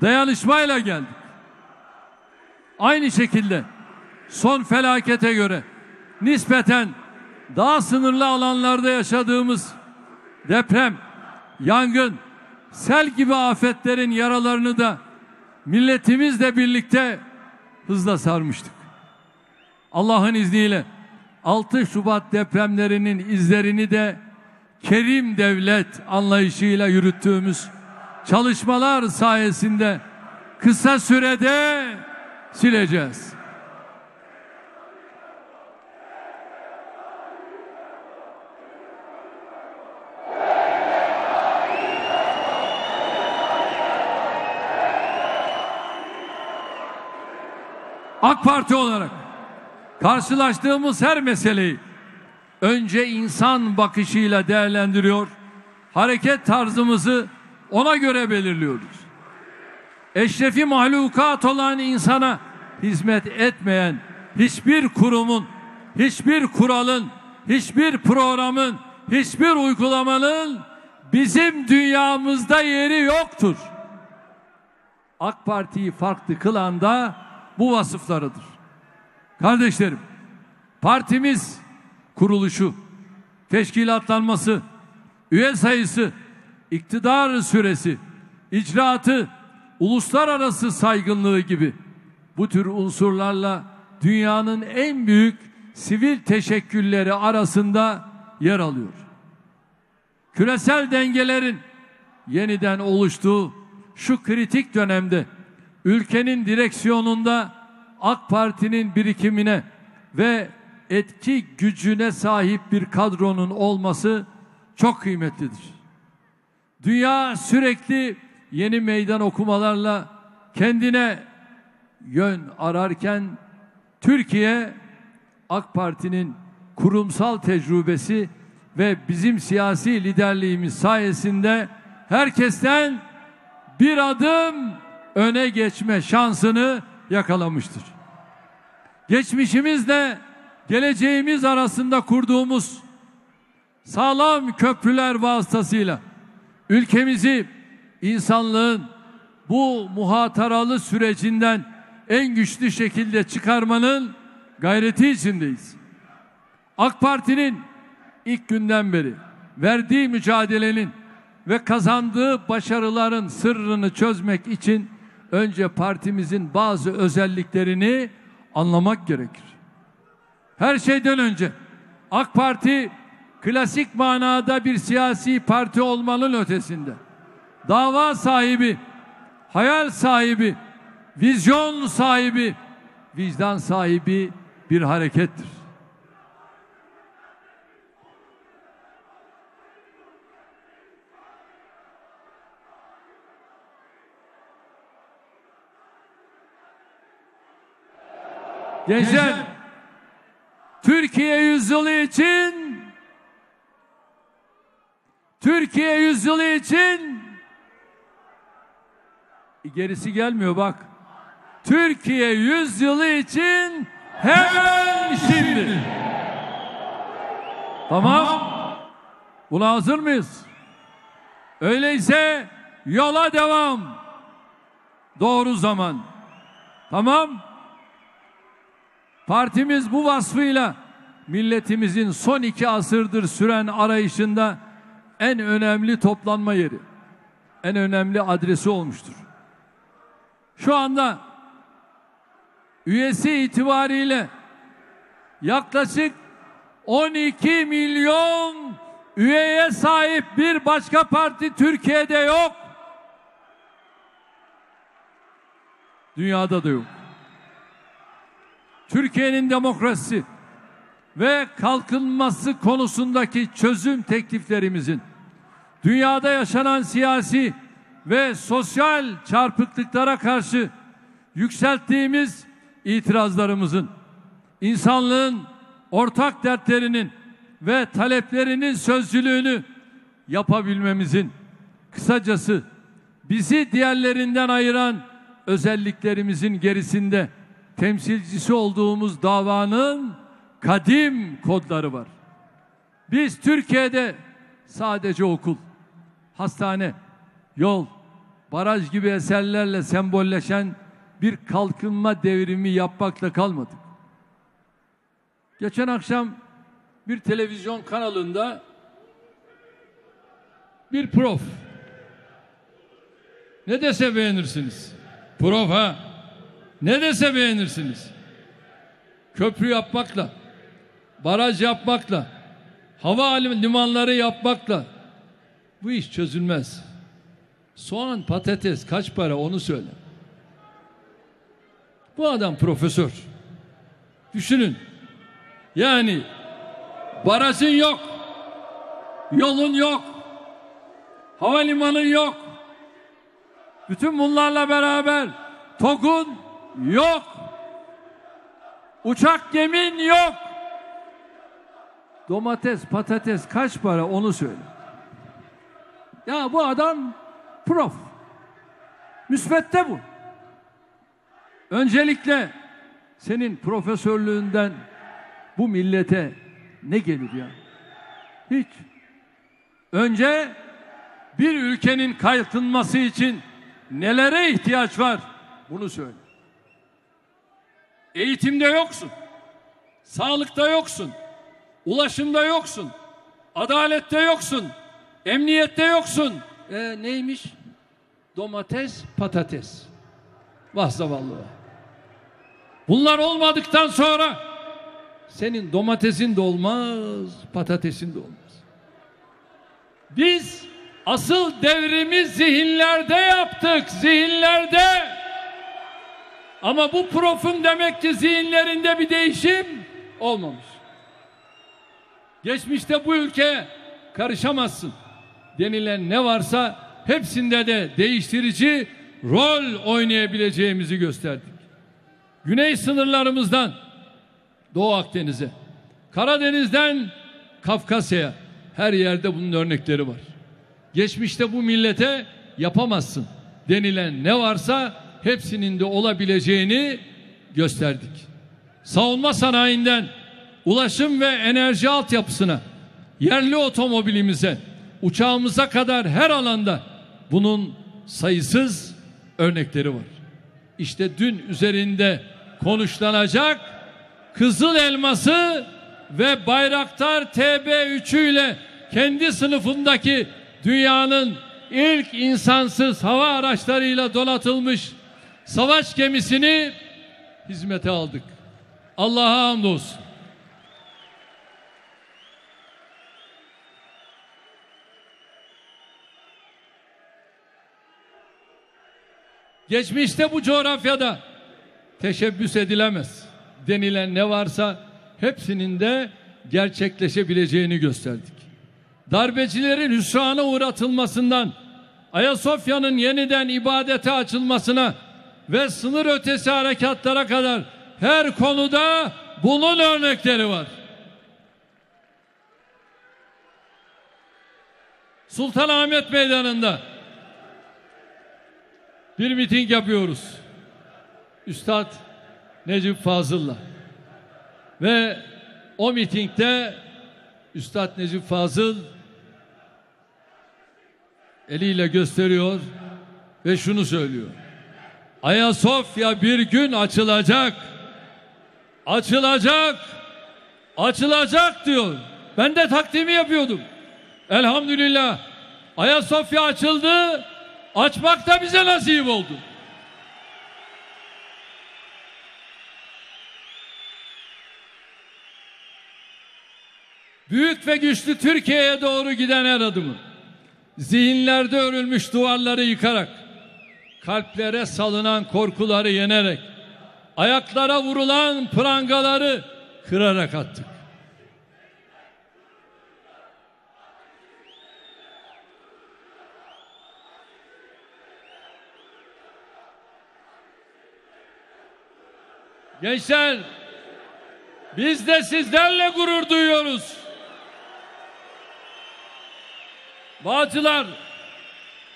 dayanışmayla geldik. Aynı şekilde son felakete göre nispeten daha sınırlı alanlarda yaşadığımız deprem, yangın, sel gibi afetlerin yaralarını da milletimizle birlikte hızla sarmıştık. Allah'ın izniyle 6 Şubat depremlerinin izlerini de kerim devlet anlayışıyla yürüttüğümüz çalışmalar sayesinde kısa sürede sileceğiz. AK Parti olarak karşılaştığımız her meseleyi önce insan bakışıyla değerlendiriyor, hareket tarzımızı ona göre belirliyoruz. Eşrefi mahlukat olan insana hizmet etmeyen hiçbir kurumun, hiçbir kuralın, hiçbir programın, hiçbir uygulamanın bizim dünyamızda yeri yoktur. AK Parti'yi farklı kılan da bu vasıflarıdır. Kardeşlerim, partimiz kuruluşu, teşkilatlanması, üye sayısı, iktidar süresi, icraatı, uluslararası saygınlığı gibi bu tür unsurlarla dünyanın en büyük sivil teşekkülleri arasında yer alıyor. Küresel dengelerin yeniden oluştuğu şu kritik dönemde ülkenin direksiyonunda AK Parti'nin birikimine ve etki gücüne sahip bir kadronun olması çok kıymetlidir. Dünya sürekli yeni meydan okumalarla kendine yön ararken Türkiye AK Parti'nin kurumsal tecrübesi ve bizim siyasi liderliğimiz sayesinde herkesten bir adım öne geçme şansını yakalamıştır. Geçmişimizle geleceğimiz arasında kurduğumuz sağlam köprüler vasıtasıyla ülkemizi insanlığın bu muhataralı sürecinden en güçlü şekilde çıkarmanın gayreti içindeyiz. AK Parti'nin ilk günden beri verdiği mücadelenin ve kazandığı başarıların sırrını çözmek için önce partimizin bazı özelliklerini anlamak gerekir. Her şeyden önce AK Parti klasik manada bir siyasi parti olmanın ötesinde. Dava sahibi, hayal sahibi, vizyon sahibi, vicdan sahibi bir harekettir. Gençler, Türkiye yüzyılı için Türkiye yüzyılı için gerisi gelmiyor bak. Türkiye yüzyılı için hemen şimdi. Tamam. Buna hazır mıyız? Öyleyse yola devam. Doğru zaman. Tamam. Partimiz bu vasfıyla milletimizin son iki asırdır süren arayışında en önemli toplanma yeri, en önemli adresi olmuştur. Şu anda üyesi itibariyle yaklaşık 12 milyon üyeye sahip bir başka parti Türkiye'de yok. Dünyada da yok. Türkiye'nin demokrasi ve kalkınması konusundaki çözüm tekliflerimizin dünyada yaşanan siyasi ve sosyal çarpıklıklara karşı yükselttiğimiz itirazlarımızın insanlığın ortak dertlerinin ve taleplerinin sözcülüğünü yapabilmemizin kısacası bizi diğerlerinden ayıran özelliklerimizin gerisinde temsilcisi olduğumuz davanın kadim kodları var. Biz Türkiye'de sadece okul, hastane, yol, baraj gibi eserlerle sembolleşen bir kalkınma devrimi yapmakla kalmadık. Geçen akşam bir televizyon kanalında bir prof ne dese beğenirsiniz. Prof ha. Ne dese beğenirsiniz. Köprü yapmakla, baraj yapmakla, hava limanları yapmakla bu iş çözülmez. Soğan, patates kaç para onu söyle. Bu adam profesör. Düşünün. Yani barajın yok. Yolun yok. Havalimanın yok. Bütün bunlarla beraber TOG'un yok. Uçak gemin yok. Domates, patates kaç para onu söyle. Ya bu adam prof. Müsvedde bu. Öncelikle senin profesörlüğünden bu millete ne gelir ya? Hiç. Önce bir ülkenin kalkınması için nelere ihtiyaç var? Bunu söyle. Eğitimde yoksun. Sağlıkta yoksun. Ulaşımda yoksun. Adalette yoksun. Emniyette yoksun. e, neymiş? Domates, patates. Vah zavallı. Bunlar olmadıktan sonra senin domatesin de olmaz, patatesin de olmaz. Biz asıl devrimi zihinlerde yaptık, zihinlerde. Ama bu profun demek ki zihinlerinde bir değişim olmamış. Geçmişte bu ülkeye karışamazsın denilen ne varsa hepsinde de değiştirici rol oynayabileceğimizi gösterdik. Güney sınırlarımızdan Doğu Akdeniz'e, Karadeniz'den Kafkasya'ya her yerde bunun örnekleri var. Geçmişte bu millete yapamazsın denilen ne varsa hepsinin de olabileceğini gösterdik. Savunma sanayinden ulaşım ve enerji altyapısına, yerli otomobilimize, uçağımıza kadar her alanda bunun sayısız örnekleri var. İşte dün üzerinde konuşlanacak Kızıl Elması ve Bayraktar TB3'ü ile kendi sınıfındaki dünyanın ilk insansız hava araçlarıyla donatılmış savaş gemisini hizmete aldık. Allah'a hamdolsun. Geçmişte bu coğrafyada teşebbüs edilemez denilen ne varsa hepsinin de gerçekleşebileceğini gösterdik. Darbecilerin hüsrana uğratılmasından Ayasofya'nın yeniden ibadete açılmasına ve sınır ötesi harekatlara kadar her konuda bunun örnekleri var. Sultanahmet Meydanı'nda bir miting yapıyoruz. Üstad Necip Fazıl'la. Ve o mitingde Üstad Necip Fazıl eliyle gösteriyor ve şunu söylüyor. Ayasofya bir gün açılacak. Açılacak. Açılacak diyor. Ben de takdimi yapıyordum. Elhamdülillah. Ayasofya açıldı. Açmak da bize nasip oldu. Büyük ve güçlü Türkiye'ye doğru giden her adımı zihinlerde örülmüş duvarları yıkarak kalplere salınan korkuları yenerek ayaklara vurulan prangaları kırarak attık. Gençler biz de sizlerle gurur duyuyoruz. Bağcılar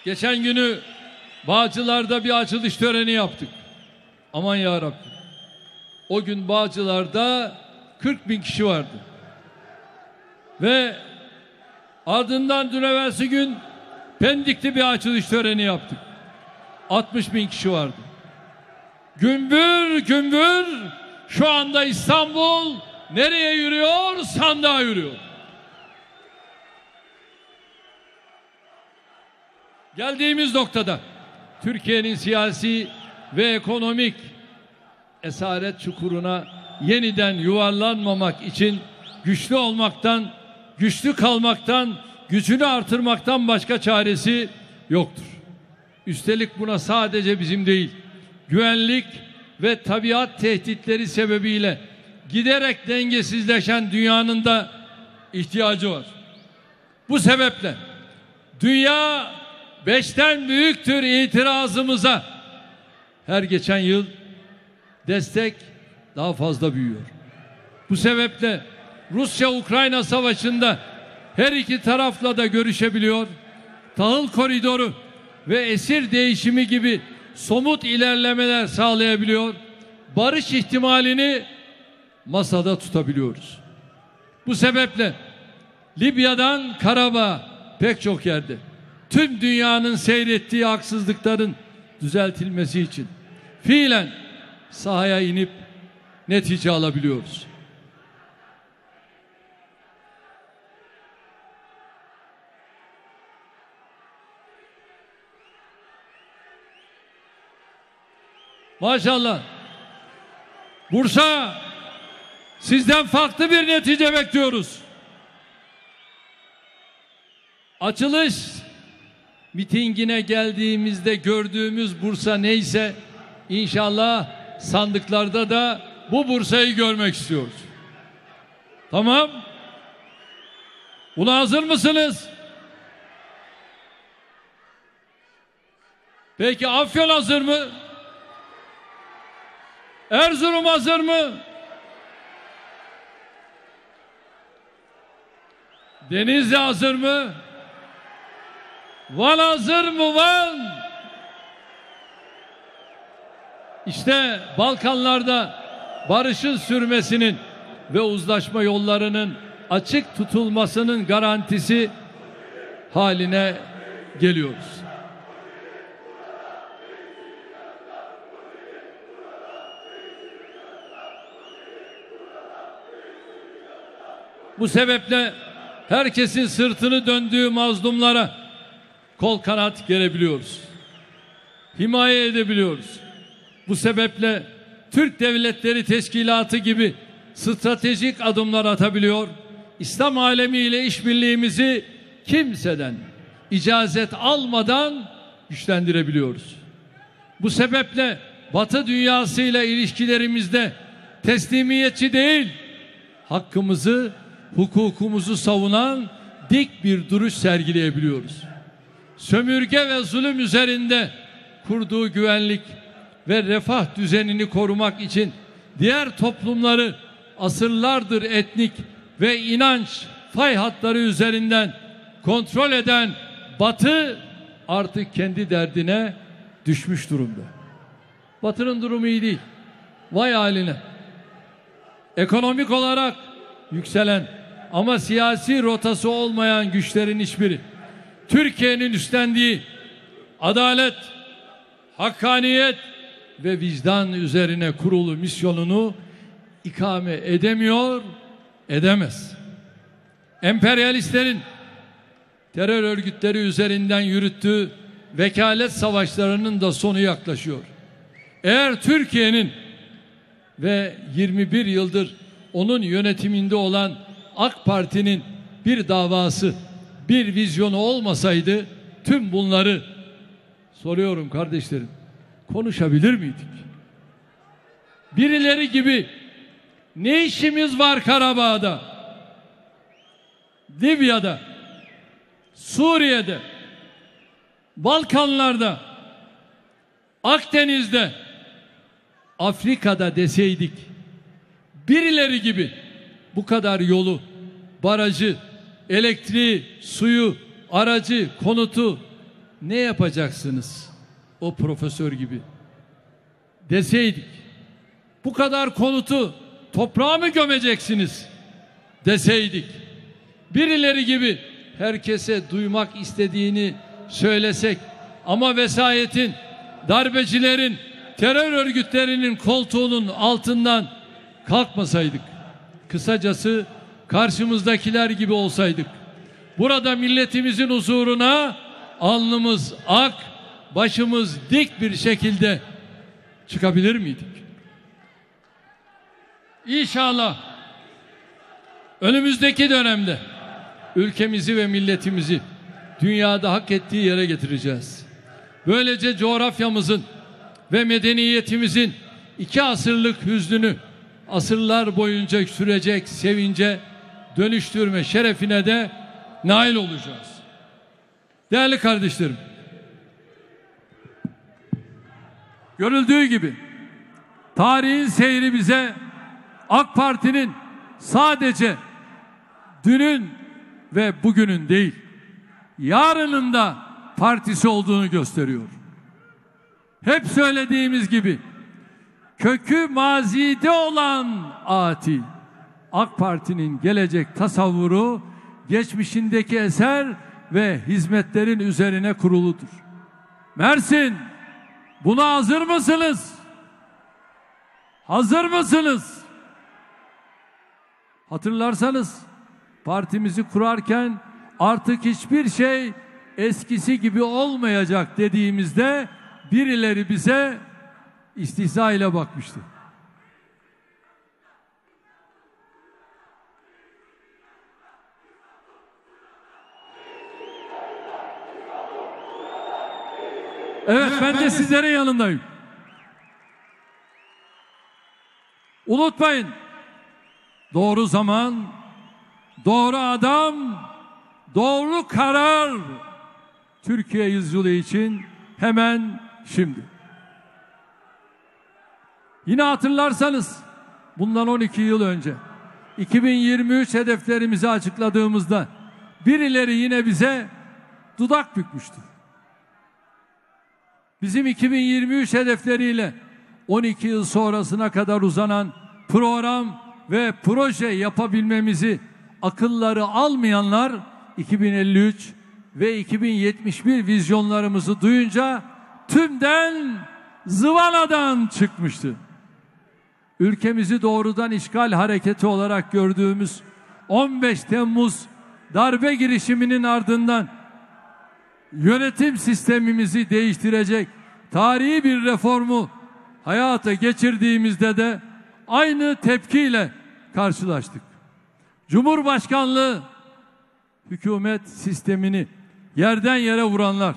geçen günü Bağcılar'da bir açılış töreni yaptık. Aman ya Rabbi. O gün Bağcılar'da 40 bin kişi vardı. Ve ardından dün evvelsi gün Pendik'te bir açılış töreni yaptık. 60 bin kişi vardı. Gümbür gümbür şu anda İstanbul nereye yürüyor? Sandığa yürüyor. Geldiğimiz noktada Türkiye'nin siyasi ve ekonomik esaret çukuruna yeniden yuvarlanmamak için güçlü olmaktan, güçlü kalmaktan, gücünü artırmaktan başka çaresi yoktur. Üstelik buna sadece bizim değil, güvenlik ve tabiat tehditleri sebebiyle giderek dengesizleşen dünyanın da ihtiyacı var. Bu sebeple dünya beşten büyüktür itirazımıza her geçen yıl destek daha fazla büyüyor. Bu sebeple Rusya-Ukrayna savaşında her iki tarafla da görüşebiliyor. Tahıl koridoru ve esir değişimi gibi somut ilerlemeler sağlayabiliyor. Barış ihtimalini masada tutabiliyoruz. Bu sebeple Libya'dan Karabağ pek çok yerde tüm dünyanın seyrettiği haksızlıkların düzeltilmesi için fiilen sahaya inip netice alabiliyoruz. Maşallah. Bursa sizden farklı bir netice bekliyoruz. Açılış mitingine geldiğimizde gördüğümüz Bursa neyse inşallah sandıklarda da bu Bursa'yı görmek istiyoruz. Tamam? Buna hazır mısınız? Peki Afyon hazır mı? Erzurum hazır mı? Denizli hazır mı? Van hazır mı Van? İşte Balkanlarda barışın sürmesinin ve uzlaşma yollarının açık tutulmasının garantisi haline geliyoruz. Bu sebeple herkesin sırtını döndüğü mazlumlara kol kanat gerebiliyoruz. Himaye edebiliyoruz. Bu sebeple Türk Devletleri Teşkilatı gibi stratejik adımlar atabiliyor. İslam alemiyle işbirliğimizi kimseden icazet almadan güçlendirebiliyoruz. Bu sebeple Batı dünyasıyla ilişkilerimizde teslimiyetçi değil, hakkımızı, hukukumuzu savunan dik bir duruş sergileyebiliyoruz. Sömürge ve zulüm üzerinde kurduğu güvenlik ve refah düzenini korumak için diğer toplumları asırlardır etnik ve inanç fay hatları üzerinden kontrol eden Batı artık kendi derdine düşmüş durumda. Batı'nın durumu iyi değil. Vay haline. Ekonomik olarak yükselen ama siyasi rotası olmayan güçlerin hiçbiri Türkiye'nin üstlendiği adalet, hakkaniyet ve vicdan üzerine kurulu misyonunu ikame edemiyor, edemez. Emperyalistlerin terör örgütleri üzerinden yürüttüğü vekalet savaşlarının da sonu yaklaşıyor. Eğer Türkiye'nin ve 21 yıldır onun yönetiminde olan AK Parti'nin bir davası, bir vizyonu olmasaydı tüm bunları soruyorum kardeşlerim konuşabilir miydik? Birileri gibi ne işimiz var Karabağ'da? Libya'da, Suriye'de, Balkanlarda, Akdeniz'de, Afrika'da deseydik birileri gibi bu kadar yolu, barajı, elektriği, suyu, aracı, konutu ne yapacaksınız? O profesör gibi deseydik bu kadar konutu toprağa mı gömeceksiniz deseydik birileri gibi herkese duymak istediğini söylesek ama vesayetin darbecilerin terör örgütlerinin koltuğunun altından kalkmasaydık kısacası karşımızdakiler gibi olsaydık burada milletimizin huzuruna alnımız ak başımız dik bir şekilde çıkabilir miydik? İnşallah önümüzdeki dönemde ülkemizi ve milletimizi dünyada hak ettiği yere getireceğiz. Böylece coğrafyamızın ve medeniyetimizin iki asırlık hüznünü asırlar boyunca sürecek sevince dönüştürme şerefine de nail olacağız. Değerli kardeşlerim, görüldüğü gibi tarihin seyri bize AK Parti'nin sadece dünün ve bugünün değil, yarının da partisi olduğunu gösteriyor. Hep söylediğimiz gibi kökü mazide olan ati AK Parti'nin gelecek tasavvuru geçmişindeki eser ve hizmetlerin üzerine kuruludur. Mersin buna hazır mısınız? Hazır mısınız? Hatırlarsanız partimizi kurarken artık hiçbir şey eskisi gibi olmayacak dediğimizde birileri bize istihza ile bakmıştı. Evet ben de sizlerin yanındayım. Unutmayın. Doğru zaman, doğru adam, doğru karar. Türkiye yüzyılı için hemen şimdi. Yine hatırlarsanız bundan 12 yıl önce 2023 hedeflerimizi açıkladığımızda birileri yine bize dudak bükmüştü. Bizim 2023 hedefleriyle 12 yıl sonrasına kadar uzanan program ve proje yapabilmemizi akılları almayanlar 2053 ve 2071 vizyonlarımızı duyunca tümden zıvanadan çıkmıştı. Ülkemizi doğrudan işgal hareketi olarak gördüğümüz 15 Temmuz darbe girişiminin ardından yönetim sistemimizi değiştirecek tarihi bir reformu hayata geçirdiğimizde de aynı tepkiyle karşılaştık. Cumhurbaşkanlığı hükümet sistemini yerden yere vuranlar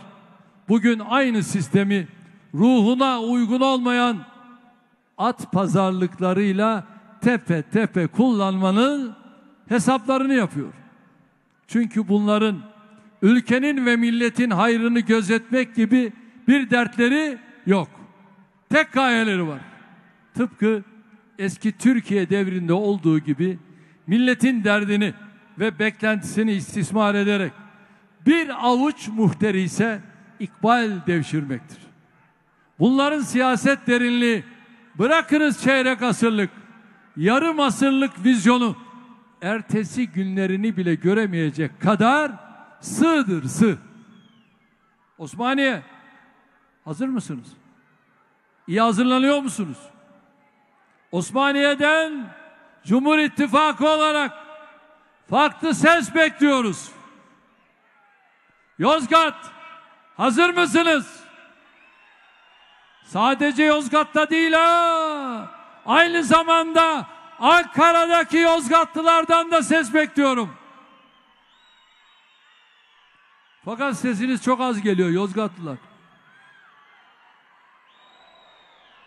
bugün aynı sistemi ruhuna uygun olmayan at pazarlıklarıyla tepe tepe kullanmanın hesaplarını yapıyor. Çünkü bunların ülkenin ve milletin hayrını gözetmek gibi bir dertleri yok. Tek gayeleri var. Tıpkı eski Türkiye devrinde olduğu gibi milletin derdini ve beklentisini istismar ederek bir avuç muhteri ise ikbal devşirmektir. Bunların siyaset derinliği bırakınız çeyrek asırlık, yarım asırlık vizyonu ertesi günlerini bile göremeyecek kadar sığdır sığ. Osmaniye hazır mısınız? İyi hazırlanıyor musunuz? Osmaniye'den Cumhur İttifakı olarak farklı ses bekliyoruz. Yozgat hazır mısınız? Sadece Yozgat'ta değil ha. Aynı zamanda Ankara'daki Yozgatlılardan da ses bekliyorum. Fakat sesiniz çok az geliyor Yozgatlılar.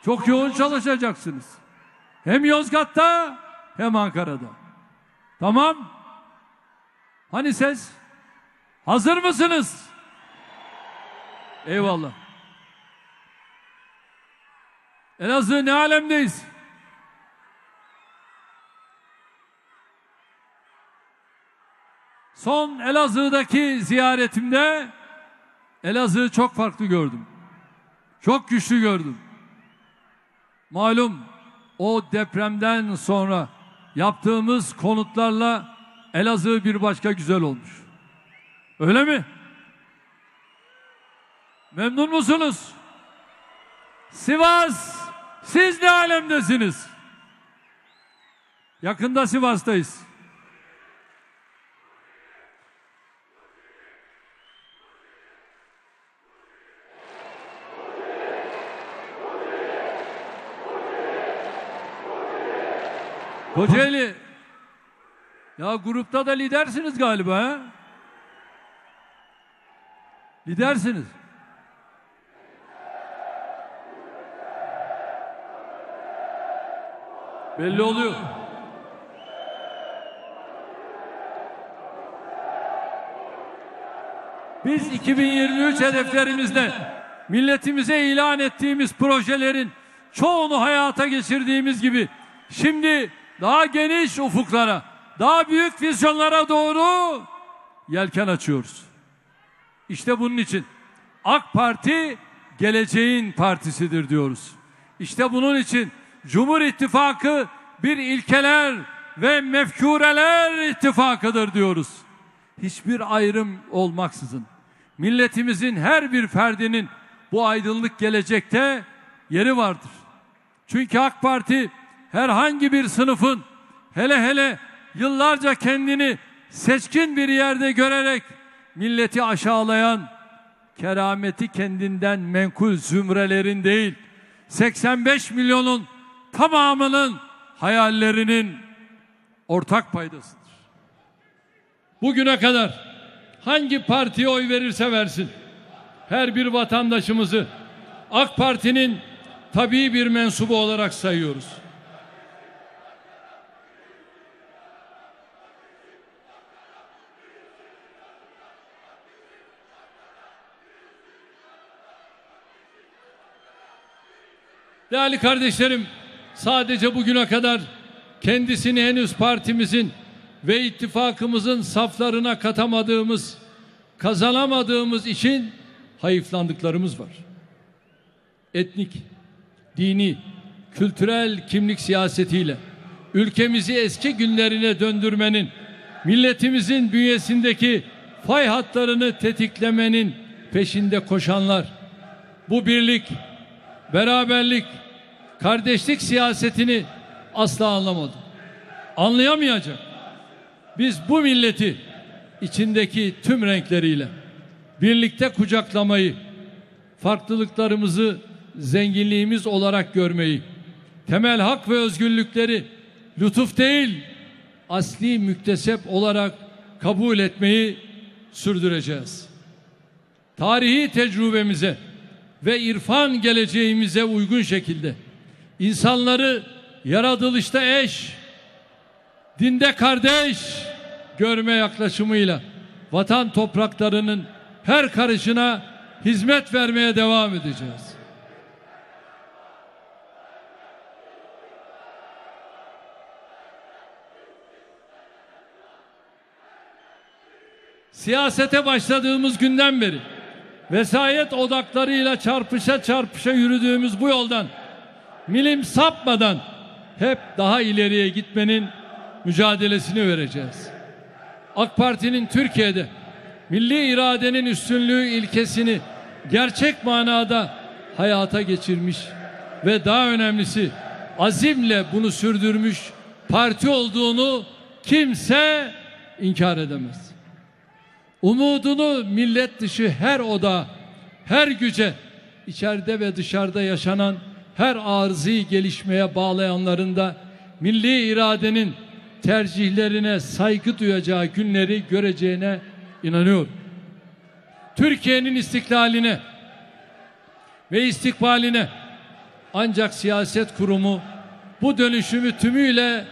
Çok yoğun çalışacaksınız. Hem Yozgat'ta hem Ankara'da. Tamam? Hani ses? Hazır mısınız? Eyvallah. Elazığ ne alemdeyiz? Son Elazığ'daki ziyaretimde Elazığ'ı çok farklı gördüm. Çok güçlü gördüm. Malum o depremden sonra yaptığımız konutlarla Elazığ bir başka güzel olmuş. Öyle mi? Memnun musunuz? Sivas, siz ne alemdesiniz? Yakında Sivas'tayız. Kocaeli. Ya grupta da lidersiniz galiba ha? Lidersiniz. Belli oluyor. Biz 2023 hedeflerimizde milletimize ilan ettiğimiz projelerin çoğunu hayata geçirdiğimiz gibi şimdi daha geniş ufuklara, daha büyük vizyonlara doğru yelken açıyoruz. İşte bunun için AK Parti geleceğin partisidir diyoruz. İşte bunun için Cumhur İttifakı bir ilkeler ve mefkureler ittifakıdır diyoruz. Hiçbir ayrım olmaksızın milletimizin her bir ferdinin bu aydınlık gelecekte yeri vardır. Çünkü AK Parti herhangi bir sınıfın hele hele yıllarca kendini seçkin bir yerde görerek milleti aşağılayan kerameti kendinden menkul zümrelerin değil 85 milyonun tamamının hayallerinin ortak paydasıdır. Bugüne kadar hangi partiye oy verirse versin her bir vatandaşımızı AK Parti'nin tabii bir mensubu olarak sayıyoruz. Değerli kardeşlerim, sadece bugüne kadar kendisini henüz partimizin ve ittifakımızın saflarına katamadığımız, kazanamadığımız için hayıflandıklarımız var. Etnik, dini, kültürel kimlik siyasetiyle ülkemizi eski günlerine döndürmenin, milletimizin bünyesindeki fay hatlarını tetiklemenin peşinde koşanlar, bu birlik, beraberlik, kardeşlik siyasetini asla anlamadı. Anlayamayacak. Biz bu milleti içindeki tüm renkleriyle birlikte kucaklamayı, farklılıklarımızı zenginliğimiz olarak görmeyi, temel hak ve özgürlükleri lütuf değil, asli müktesep olarak kabul etmeyi sürdüreceğiz. Tarihi tecrübemize ve irfan geleceğimize uygun şekilde insanları yaratılışta eş, dinde kardeş görme yaklaşımıyla vatan topraklarının her karışına hizmet vermeye devam edeceğiz. Siyasete başladığımız günden beri vesayet odaklarıyla çarpışa çarpışa yürüdüğümüz bu yoldan milim sapmadan hep daha ileriye gitmenin mücadelesini vereceğiz. AK Parti'nin Türkiye'de milli iradenin üstünlüğü ilkesini gerçek manada hayata geçirmiş ve daha önemlisi azimle bunu sürdürmüş parti olduğunu kimse inkar edemez. Umudunu millet dışı her oda, her güce, içeride ve dışarıda yaşanan her arzi gelişmeye bağlayanların da milli iradenin tercihlerine saygı duyacağı günleri göreceğine inanıyorum. Türkiye'nin istiklaline ve istikbaline ancak siyaset kurumu bu dönüşümü tümüyle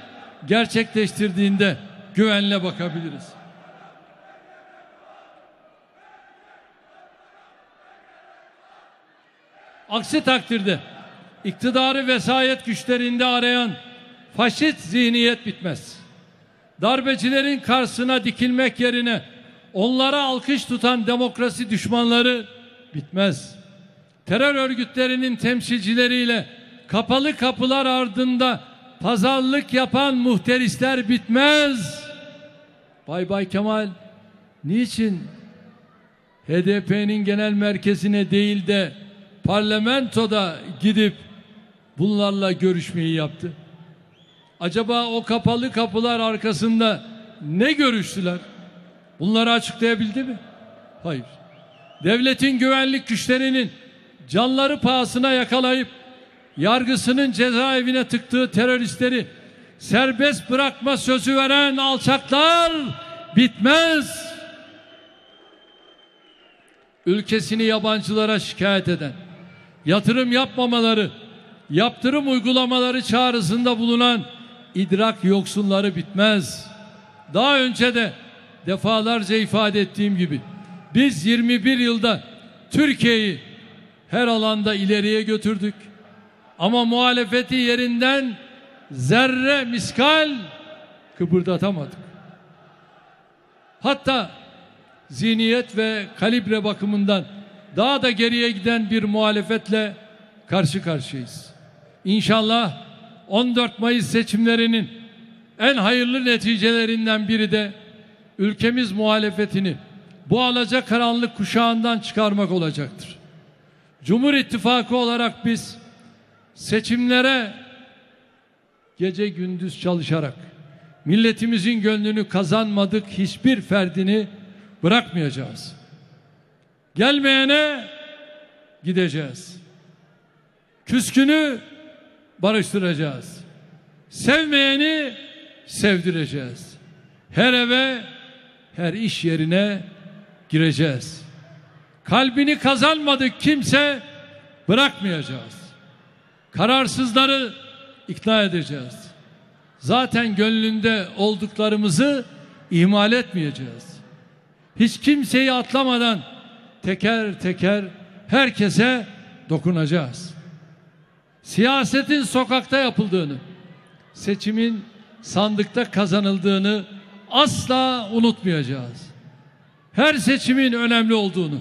gerçekleştirdiğinde güvenle bakabiliriz. Aksi takdirde iktidarı vesayet güçlerinde arayan faşist zihniyet bitmez. Darbecilerin karşısına dikilmek yerine onlara alkış tutan demokrasi düşmanları bitmez. Terör örgütlerinin temsilcileriyle kapalı kapılar ardında pazarlık yapan muhterisler bitmez. Bay Bay Kemal niçin HDP'nin genel merkezine değil de parlamentoda gidip bunlarla görüşmeyi yaptı. Acaba o kapalı kapılar arkasında ne görüştüler? Bunları açıklayabildi mi? Hayır. Devletin güvenlik güçlerinin canları pahasına yakalayıp yargısının cezaevine tıktığı teröristleri serbest bırakma sözü veren alçaklar bitmez. Ülkesini yabancılara şikayet eden, yatırım yapmamaları, yaptırım uygulamaları çağrısında bulunan idrak yoksunları bitmez. Daha önce de defalarca ifade ettiğim gibi biz 21 yılda Türkiye'yi her alanda ileriye götürdük. Ama muhalefeti yerinden zerre miskal kıpırdatamadık. Hatta zihniyet ve kalibre bakımından daha da geriye giden bir muhalefetle karşı karşıyayız. İnşallah 14 Mayıs seçimlerinin en hayırlı neticelerinden biri de ülkemiz muhalefetini bu alacak karanlık kuşağından çıkarmak olacaktır. Cumhur İttifakı olarak biz seçimlere gece gündüz çalışarak milletimizin gönlünü kazanmadık hiçbir ferdini bırakmayacağız. Gelmeyene gideceğiz. Küskünü barıştıracağız. Sevmeyeni sevdireceğiz. Her eve, her iş yerine gireceğiz. Kalbini kazanmadık kimse bırakmayacağız. Kararsızları ikna edeceğiz. Zaten gönlünde olduklarımızı ihmal etmeyeceğiz. Hiç kimseyi atlamadan teker teker herkese dokunacağız. Siyasetin sokakta yapıldığını, seçimin sandıkta kazanıldığını asla unutmayacağız. Her seçimin önemli olduğunu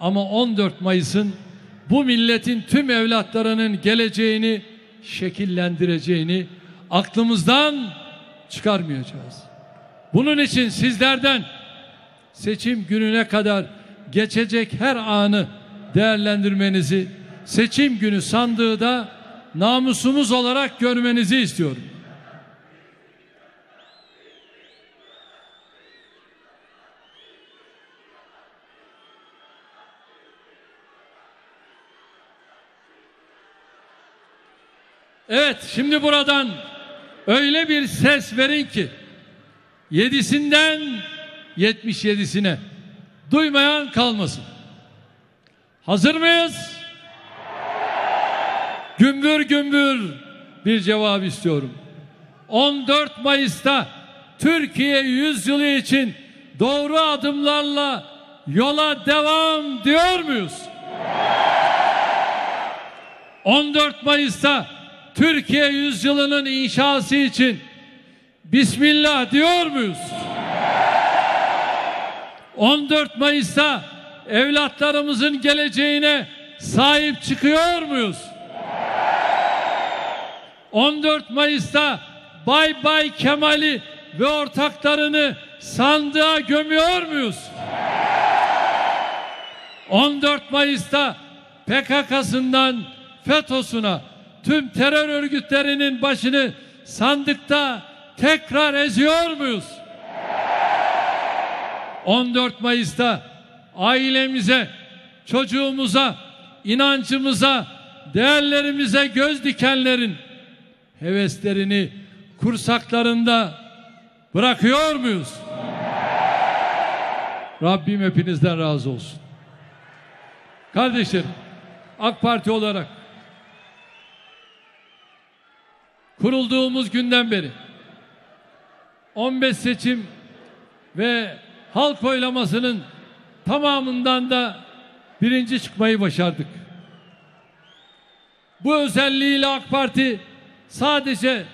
ama 14 Mayıs'ın bu milletin tüm evlatlarının geleceğini şekillendireceğini aklımızdan çıkarmayacağız. Bunun için sizlerden seçim gününe kadar geçecek her anı değerlendirmenizi, seçim günü sandığı da namusumuz olarak görmenizi istiyorum. Evet, şimdi buradan öyle bir ses verin ki yedisinden 77'sine duymayan kalmasın. Hazır mıyız? Gümbür gümbür bir cevap istiyorum. 14 Mayıs'ta Türkiye yüzyılı için doğru adımlarla yola devam diyor muyuz? 14 Mayıs'ta Türkiye yüzyılının inşası için Bismillah diyor muyuz? 14 Mayıs'ta evlatlarımızın geleceğine sahip çıkıyor muyuz? 14 Mayıs'ta Bay Bay Kemal'i ve ortaklarını sandığa gömüyor muyuz? 14 Mayıs'ta PKK'sından FETÖ'süne tüm terör örgütlerinin başını sandıkta tekrar eziyor muyuz? 14 Mayıs'ta ailemize, çocuğumuza, inancımıza, değerlerimize göz dikenlerin heveslerini kursaklarında bırakıyor muyuz? Rabbim hepinizden razı olsun. Kardeşlerim, AK Parti olarak kurulduğumuz günden beri 15 seçim ve halk oylamasının tamamından da birinci çıkmayı başardık. Bu özelliğiyle AK Parti sadece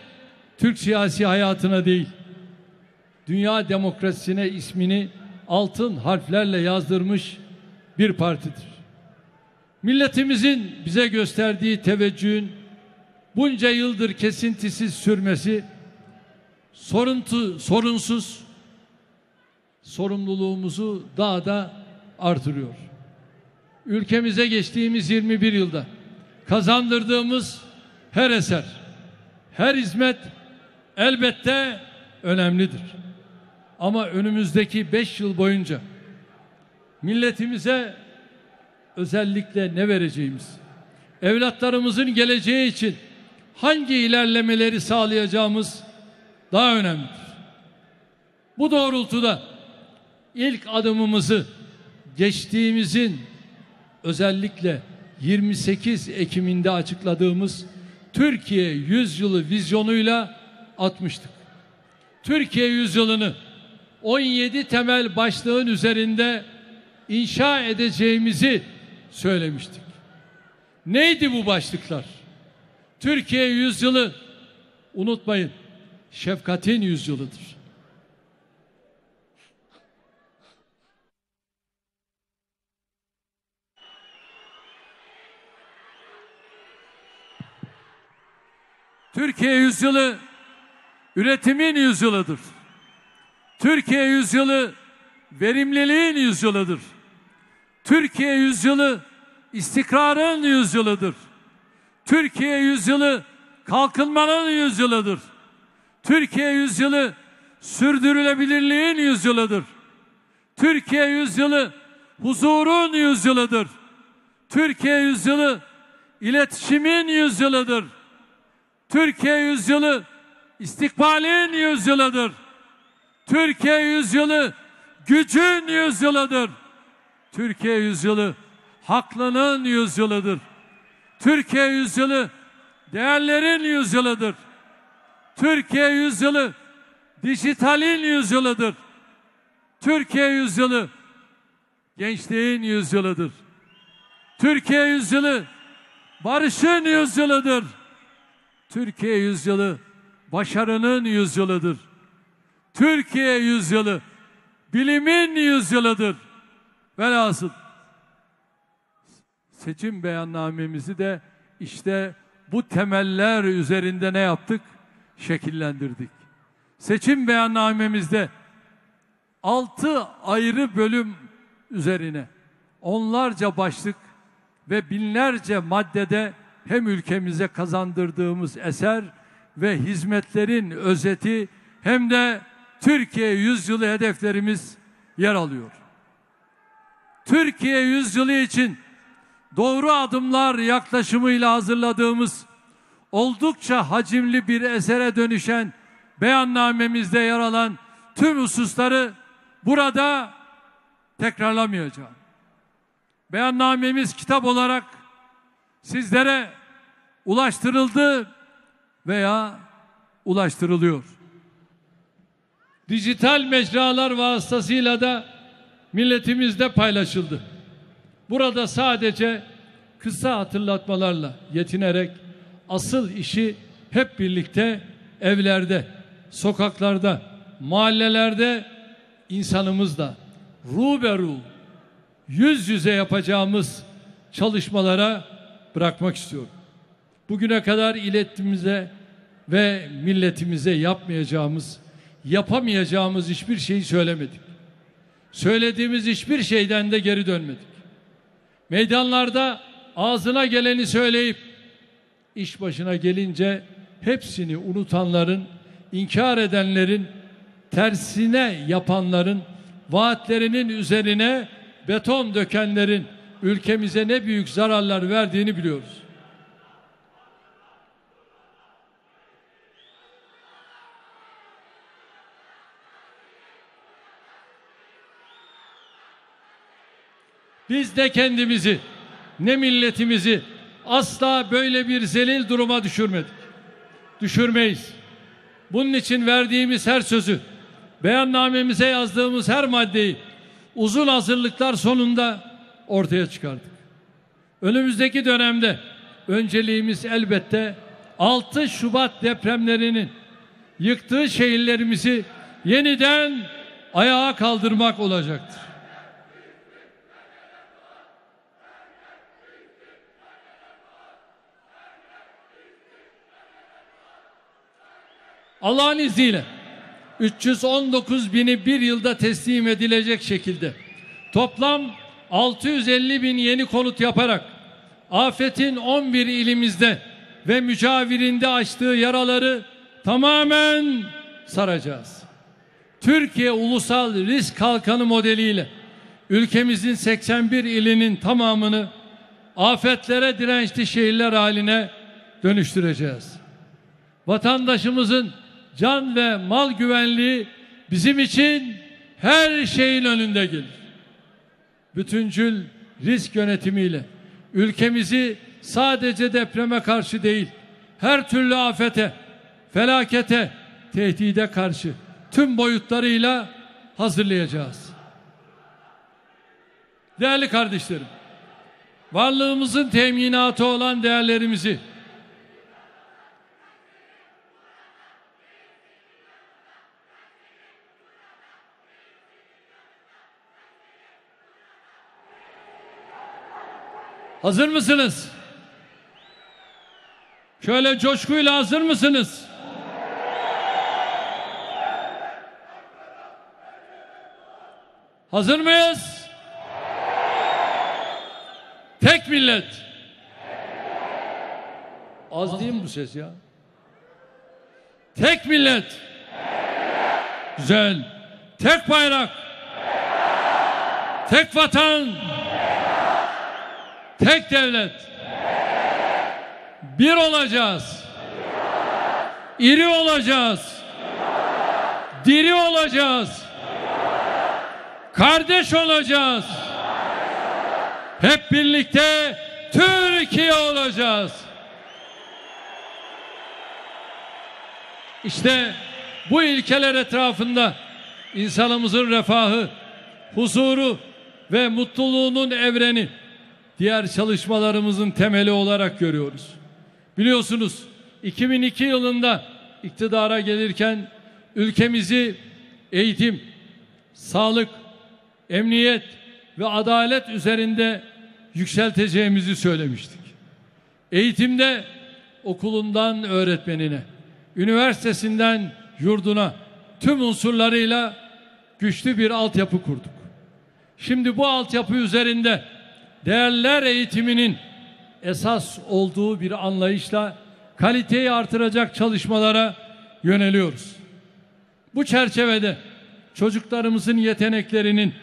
Türk siyasi hayatına değil, dünya demokrasisine ismini altın harflerle yazdırmış bir partidir. Milletimizin bize gösterdiği teveccühün bunca yıldır kesintisiz sürmesi soruntu, sorunsuz sorumluluğumuzu daha da artırıyor. Ülkemize geçtiğimiz 21 yılda kazandırdığımız her eser, her hizmet elbette önemlidir. Ama önümüzdeki 5 yıl boyunca milletimize özellikle ne vereceğimiz, evlatlarımızın geleceği için hangi ilerlemeleri sağlayacağımız daha önemlidir. Bu doğrultuda ilk adımımızı geçtiğimizin özellikle 28 Ekim'inde açıkladığımız Türkiye Yüzyılı vizyonuyla atmıştık. Türkiye Yüzyılı'nı 17 temel başlığın üzerinde inşa edeceğimizi söylemiştik. Neydi bu başlıklar? Türkiye yüzyılı unutmayın şefkatin yüzyılıdır. Türkiye yüzyılı üretimin yüzyılıdır. Türkiye yüzyılı verimliliğin yüzyılıdır. Türkiye yüzyılı istikrarın yüzyılıdır. Türkiye yüzyılı kalkınmanın yüzyılıdır. Türkiye yüzyılı sürdürülebilirliğin yüzyılıdır. Türkiye yüzyılı huzurun yüzyılıdır. Türkiye yüzyılı iletişimin yüzyılıdır. Türkiye yüzyılı istikbalin yüzyılıdır. Türkiye yüzyılı gücün yüzyılıdır. Türkiye yüzyılı haklının yüzyılıdır. Türkiye yüzyılı değerlerin yüzyılıdır. Türkiye yüzyılı dijitalin yüzyılıdır. Türkiye yüzyılı gençliğin yüzyılıdır. Türkiye yüzyılı barışın yüzyılıdır. Türkiye yüzyılı başarının yüzyılıdır. Türkiye yüzyılı bilimin yüzyılıdır. Velhasıl seçim beyannamemizi de işte bu temeller üzerinde ne yaptık? Şekillendirdik. Seçim beyannamemizde altı ayrı bölüm üzerine onlarca başlık ve binlerce maddede hem ülkemize kazandırdığımız eser ve hizmetlerin özeti hem de Türkiye yüzyılı hedeflerimiz yer alıyor. Türkiye yüzyılı için doğru adımlar yaklaşımıyla hazırladığımız oldukça hacimli bir esere dönüşen beyannamemizde yer alan tüm hususları burada tekrarlamayacağım. Beyannamemiz kitap olarak sizlere ulaştırıldı veya ulaştırılıyor. Dijital mecralar vasıtasıyla da milletimizde paylaşıldı. Burada sadece kısa hatırlatmalarla yetinerek asıl işi hep birlikte evlerde, sokaklarda, mahallelerde insanımızla ruberu yüz yüze yapacağımız çalışmalara bırakmak istiyorum. Bugüne kadar iletimize ve milletimize yapmayacağımız, yapamayacağımız hiçbir şeyi söylemedik. Söylediğimiz hiçbir şeyden de geri dönmedik. Meydanlarda ağzına geleni söyleyip iş başına gelince hepsini unutanların, inkar edenlerin, tersine yapanların, vaatlerinin üzerine beton dökenlerin ülkemize ne büyük zararlar verdiğini biliyoruz. Biz de kendimizi ne milletimizi asla böyle bir zelil duruma düşürmedik. Düşürmeyiz. Bunun için verdiğimiz her sözü, beyannamemize yazdığımız her maddeyi uzun hazırlıklar sonunda ortaya çıkardık. Önümüzdeki dönemde önceliğimiz elbette 6 Şubat depremlerinin yıktığı şehirlerimizi yeniden ayağa kaldırmak olacaktır. Allah'ın izniyle 319 bini bir yılda teslim edilecek şekilde toplam 650 bin yeni konut yaparak afetin 11 ilimizde ve mücavirinde açtığı yaraları tamamen saracağız. Türkiye Ulusal Risk Kalkanı modeliyle ülkemizin 81 ilinin tamamını afetlere dirençli şehirler haline dönüştüreceğiz. Vatandaşımızın can ve mal güvenliği bizim için her şeyin önünde gelir. Bütüncül risk yönetimiyle ülkemizi sadece depreme karşı değil, her türlü afete, felakete, tehdide karşı tüm boyutlarıyla hazırlayacağız. Değerli kardeşlerim, varlığımızın teminatı olan değerlerimizi Hazır mısınız? Şöyle coşkuyla hazır mısınız? Hazır mıyız? Tek millet. Az değil mi bu ses ya? Tek millet. Güzel. Tek bayrak. Tek vatan. Tek devlet. Bir olacağız. İri olacağız. Diri olacağız. Kardeş olacağız. Hep birlikte Türkiye olacağız. İşte bu ilkeler etrafında insanımızın refahı, huzuru ve mutluluğunun evreni diğer çalışmalarımızın temeli olarak görüyoruz. Biliyorsunuz 2002 yılında iktidara gelirken ülkemizi eğitim, sağlık, emniyet ve adalet üzerinde yükselteceğimizi söylemiştik. Eğitimde okulundan öğretmenine, üniversitesinden yurduna tüm unsurlarıyla güçlü bir altyapı kurduk. Şimdi bu altyapı üzerinde değerler eğitiminin esas olduğu bir anlayışla kaliteyi artıracak çalışmalara yöneliyoruz. Bu çerçevede çocuklarımızın yeteneklerinin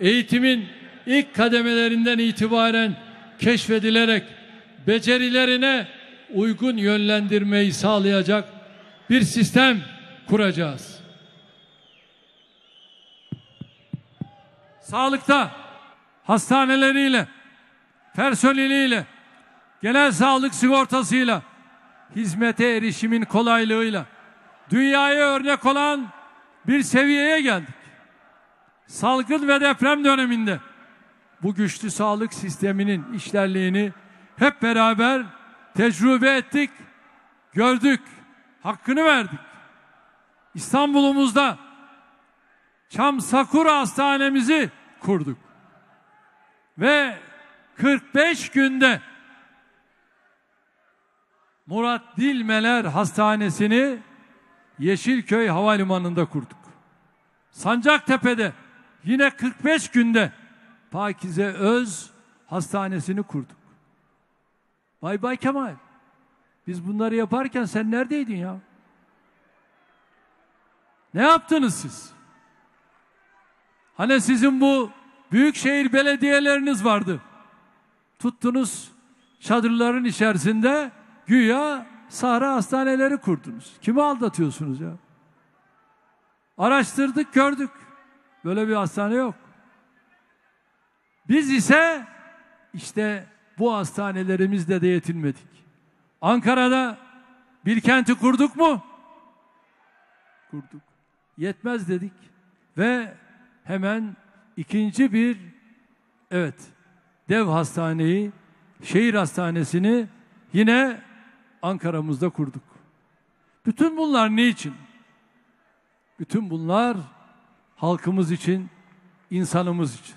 eğitimin ilk kademelerinden itibaren keşfedilerek becerilerine uygun yönlendirmeyi sağlayacak bir sistem kuracağız. Sağlıkta hastaneleriyle, personeliyle, genel sağlık sigortasıyla, hizmete erişimin kolaylığıyla dünyaya örnek olan bir seviyeye geldik. Salgın ve deprem döneminde bu güçlü sağlık sisteminin işlerliğini hep beraber tecrübe ettik, gördük, hakkını verdik. İstanbul'umuzda Çam Sakura Hastanemizi kurduk. Ve 45 günde Murat Dilmeler Hastanesi'ni Yeşilköy Havalimanı'nda kurduk. Sancaktepe'de yine 45 günde Pakize Öz Hastanesi'ni kurduk. Bay Bay Kemal, biz bunları yaparken sen neredeydin ya? Ne yaptınız siz? Hani sizin bu büyükşehir belediyeleriniz vardı. Tuttunuz çadırların içerisinde güya sahra hastaneleri kurdunuz. Kimi aldatıyorsunuz ya? Araştırdık gördük. Böyle bir hastane yok. Biz ise işte bu hastanelerimizle de yetinmedik. Ankara'da bir kenti kurduk mu? Kurduk. Yetmez dedik. Ve hemen ikinci bir evet dev hastaneyi şehir hastanesini yine Ankara'mızda kurduk. Bütün bunlar ne için? Bütün bunlar halkımız için, insanımız için.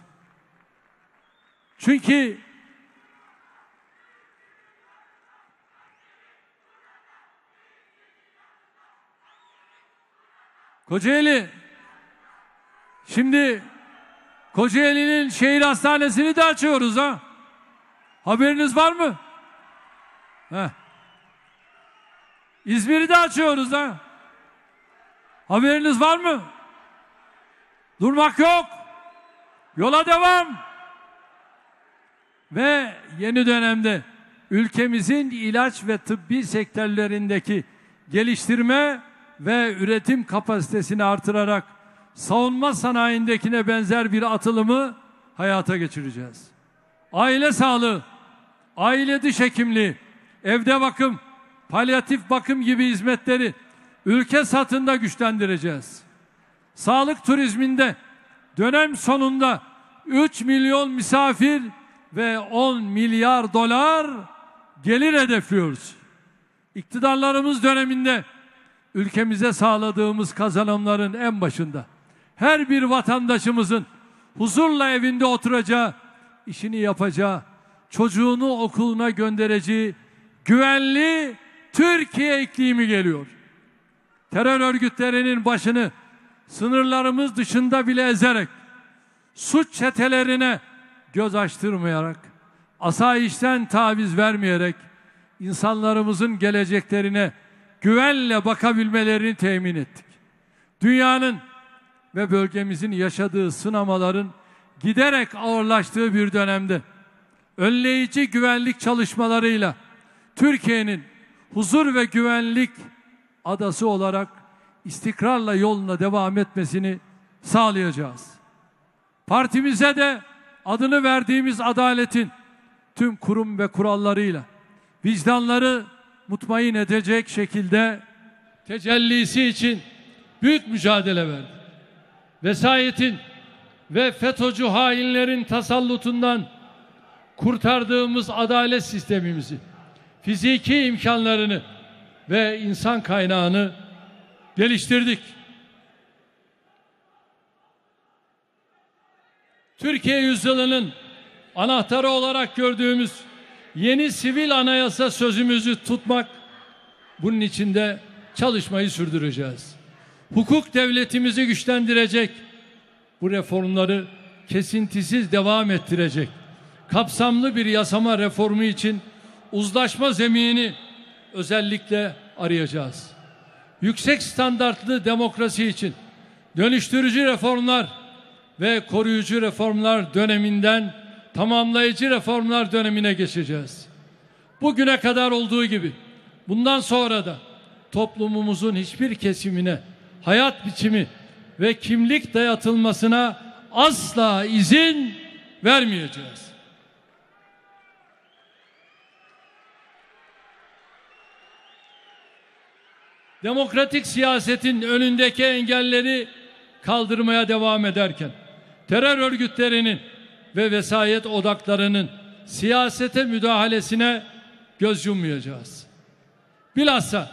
Çünkü Kocaeli Şimdi Kocaeli'nin şehir hastanesini de açıyoruz ha. Haberiniz var mı? Heh. İzmir'i de açıyoruz ha. Haberiniz var mı? Durmak yok. Yola devam. Ve yeni dönemde ülkemizin ilaç ve tıbbi sektörlerindeki geliştirme ve üretim kapasitesini artırarak savunma sanayindekine benzer bir atılımı hayata geçireceğiz. Aile sağlığı, aile diş hekimliği, evde bakım, palyatif bakım gibi hizmetleri ülke satında güçlendireceğiz. Sağlık turizminde dönem sonunda 3 milyon misafir ve 10 milyar dolar gelir hedefliyoruz. İktidarlarımız döneminde ülkemize sağladığımız kazanımların en başında her bir vatandaşımızın huzurla evinde oturacağı, işini yapacağı, çocuğunu okuluna göndereceği güvenli Türkiye iklimi geliyor. Terör örgütlerinin başını sınırlarımız dışında bile ezerek, suç çetelerine göz açtırmayarak, asayişten taviz vermeyerek, insanlarımızın geleceklerine güvenle bakabilmelerini temin ettik. Dünyanın ve bölgemizin yaşadığı sınamaların giderek ağırlaştığı bir dönemde önleyici güvenlik çalışmalarıyla Türkiye'nin huzur ve güvenlik adası olarak istikrarla yoluna devam etmesini sağlayacağız. Partimize de adını verdiğimiz adaletin tüm kurum ve kurallarıyla vicdanları mutmain edecek şekilde tecellisi için büyük mücadele verdi. Vesayetin ve FETÖ'cü hainlerin tasallutundan kurtardığımız adalet sistemimizi, fiziki imkanlarını ve insan kaynağını geliştirdik. Türkiye yüzyılının anahtarı olarak gördüğümüz yeni sivil anayasa sözümüzü tutmak, bunun içinde çalışmayı sürdüreceğiz. Hukuk devletimizi güçlendirecek, bu reformları kesintisiz devam ettirecek, kapsamlı bir yasama reformu için uzlaşma zeminini özellikle arayacağız. Yüksek standartlı demokrasi için dönüştürücü reformlar ve koruyucu reformlar döneminden tamamlayıcı reformlar dönemine geçeceğiz. Bugüne kadar olduğu gibi bundan sonra da toplumumuzun hiçbir kesimine hayat biçimi ve kimlik dayatılmasına asla izin vermeyeceğiz. Demokratik siyasetin önündeki engelleri kaldırmaya devam ederken terör örgütlerinin ve vesayet odaklarının siyasete müdahalesine göz yummayacağız. Bilhassa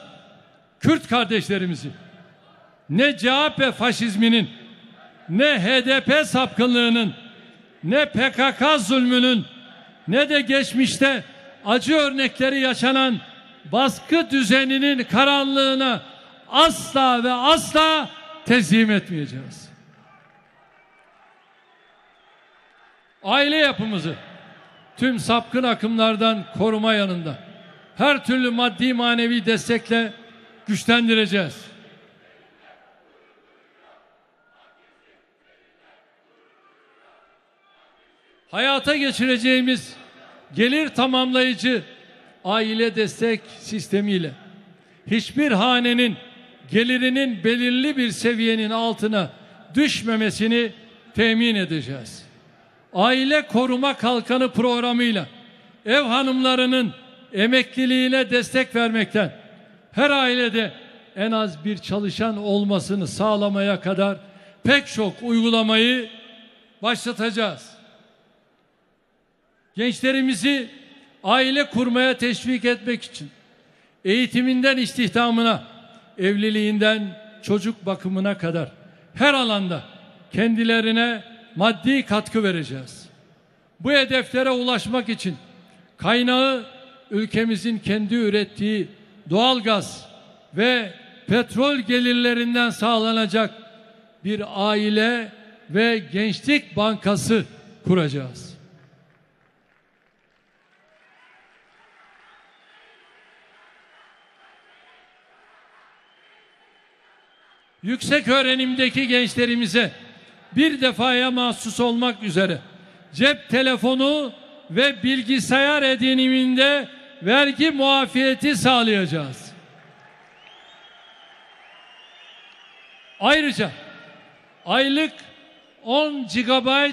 Kürt kardeşlerimizi ne CHP faşizminin ne HDP sapkınlığının ne PKK zulmünün ne de geçmişte acı örnekleri yaşanan baskı düzeninin karanlığına asla ve asla teslim etmeyeceğiz. Aile yapımızı tüm sapkın akımlardan koruma yanında her türlü maddi manevi destekle güçlendireceğiz. Hayata geçireceğimiz gelir tamamlayıcı aile destek sistemiyle hiçbir hanenin gelirinin belirli bir seviyenin altına düşmemesini temin edeceğiz. Aile koruma kalkanı programıyla ev hanımlarının emekliliğine destek vermekten her ailede en az bir çalışan olmasını sağlamaya kadar pek çok uygulamayı başlatacağız. Gençlerimizi aile kurmaya teşvik etmek için eğitiminden istihdamına, evliliğinden çocuk bakımına kadar her alanda kendilerine maddi katkı vereceğiz. Bu hedeflere ulaşmak için kaynağı ülkemizin kendi ürettiği doğal gaz ve petrol gelirlerinden sağlanacak bir aile ve gençlik bankası kuracağız. Yüksek öğrenimdeki gençlerimize bir defaya mahsus olmak üzere cep telefonu ve bilgisayar ediniminde vergi muafiyeti sağlayacağız. Ayrıca aylık 10 GB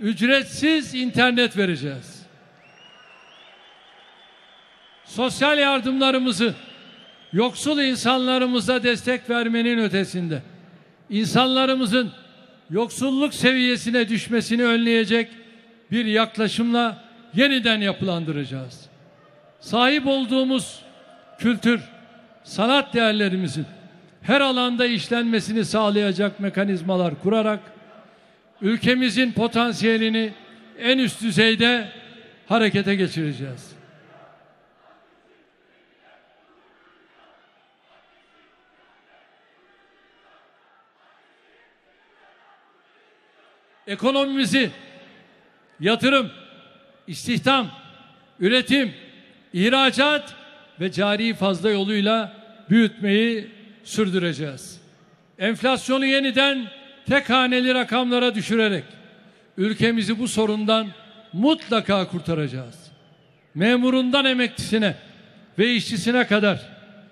ücretsiz internet vereceğiz. Sosyal yardımlarımızı yoksul insanlarımıza destek vermenin ötesinde insanlarımızın yoksulluk seviyesine düşmesini önleyecek bir yaklaşımla yeniden yapılandıracağız. Sahip olduğumuz kültür, sanat değerlerimizin her alanda işlenmesini sağlayacak mekanizmalar kurarak ülkemizin potansiyelini en üst düzeyde harekete geçireceğiz. Ekonomimizi yatırım, istihdam, üretim, ihracat ve cari fazla yoluyla büyütmeyi sürdüreceğiz. Enflasyonu yeniden tek haneli rakamlara düşürerek ülkemizi bu sorundan mutlaka kurtaracağız. Memurundan emeklisine, ve işçisine kadar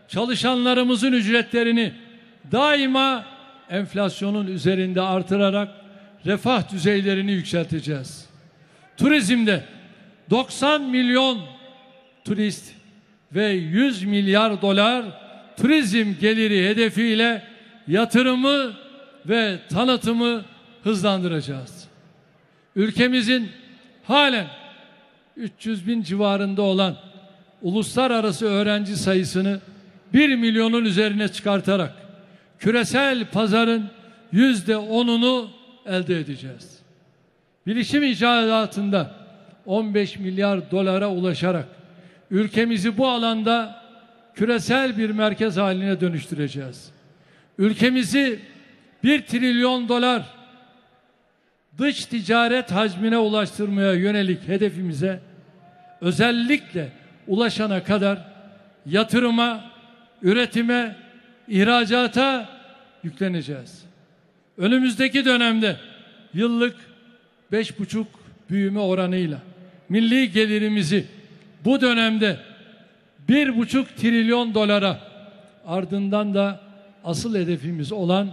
çalışanlarımızın ücretlerini daima enflasyonun üzerinde artırarak refah düzeylerini yükselteceğiz. Turizmde 90 milyon turist ve 100 milyar dolar turizm geliri hedefiyle yatırımı ve tanıtımı hızlandıracağız. Ülkemizin halen 300 bin civarında olan uluslararası öğrenci sayısını 1 milyonun üzerine çıkartarak küresel pazarın yüzde onunu elde edeceğiz. Bilişim icadatında 15 milyar dolara ulaşarak ülkemizi bu alanda küresel bir merkez haline dönüştüreceğiz. Ülkemizi 1 trilyon dolar dış ticaret hacmine ulaştırmaya yönelik hedefimize özellikle ulaşana kadar yatırıma, üretime, ihracata yükleneceğiz. Önümüzdeki dönemde yıllık beş buçuk büyüme oranıyla milli gelirimizi bu dönemde bir buçuk trilyon dolara ardından da asıl hedefimiz olan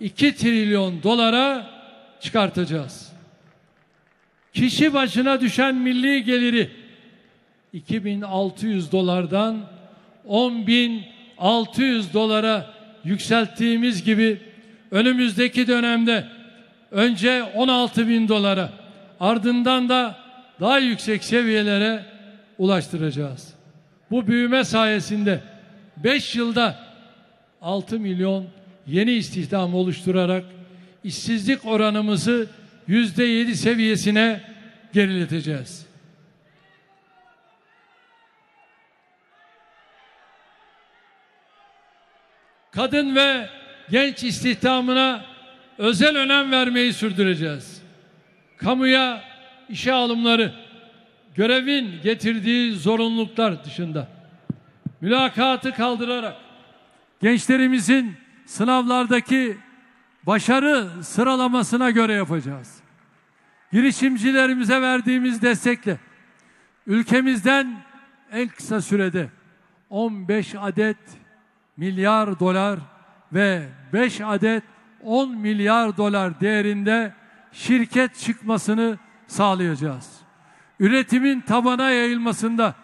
2 trilyon dolara çıkartacağız. Kişi başına düşen milli geliri 2600 dolardan 10600 dolara yükselttiğimiz gibi önümüzdeki dönemde önce 16 bin dolara ardından da daha yüksek seviyelere ulaştıracağız. Bu büyüme sayesinde 5 yılda 6 milyon yeni istihdam oluşturarak işsizlik oranımızı yüzde yedi seviyesine gerileteceğiz. Kadın ve genç istihdamına özel önem vermeyi sürdüreceğiz. Kamuya işe alımları görevin getirdiği zorunluluklar dışında mülakatı kaldırarak gençlerimizin sınavlardaki başarı sıralamasına göre yapacağız. Girişimcilerimize verdiğimiz destekle ülkemizden en kısa sürede 15 adet milyar dolar ve 5 adet 10 milyar dolar değerinde şirket çıkmasını sağlayacağız. Üretimin tabana yayılmasında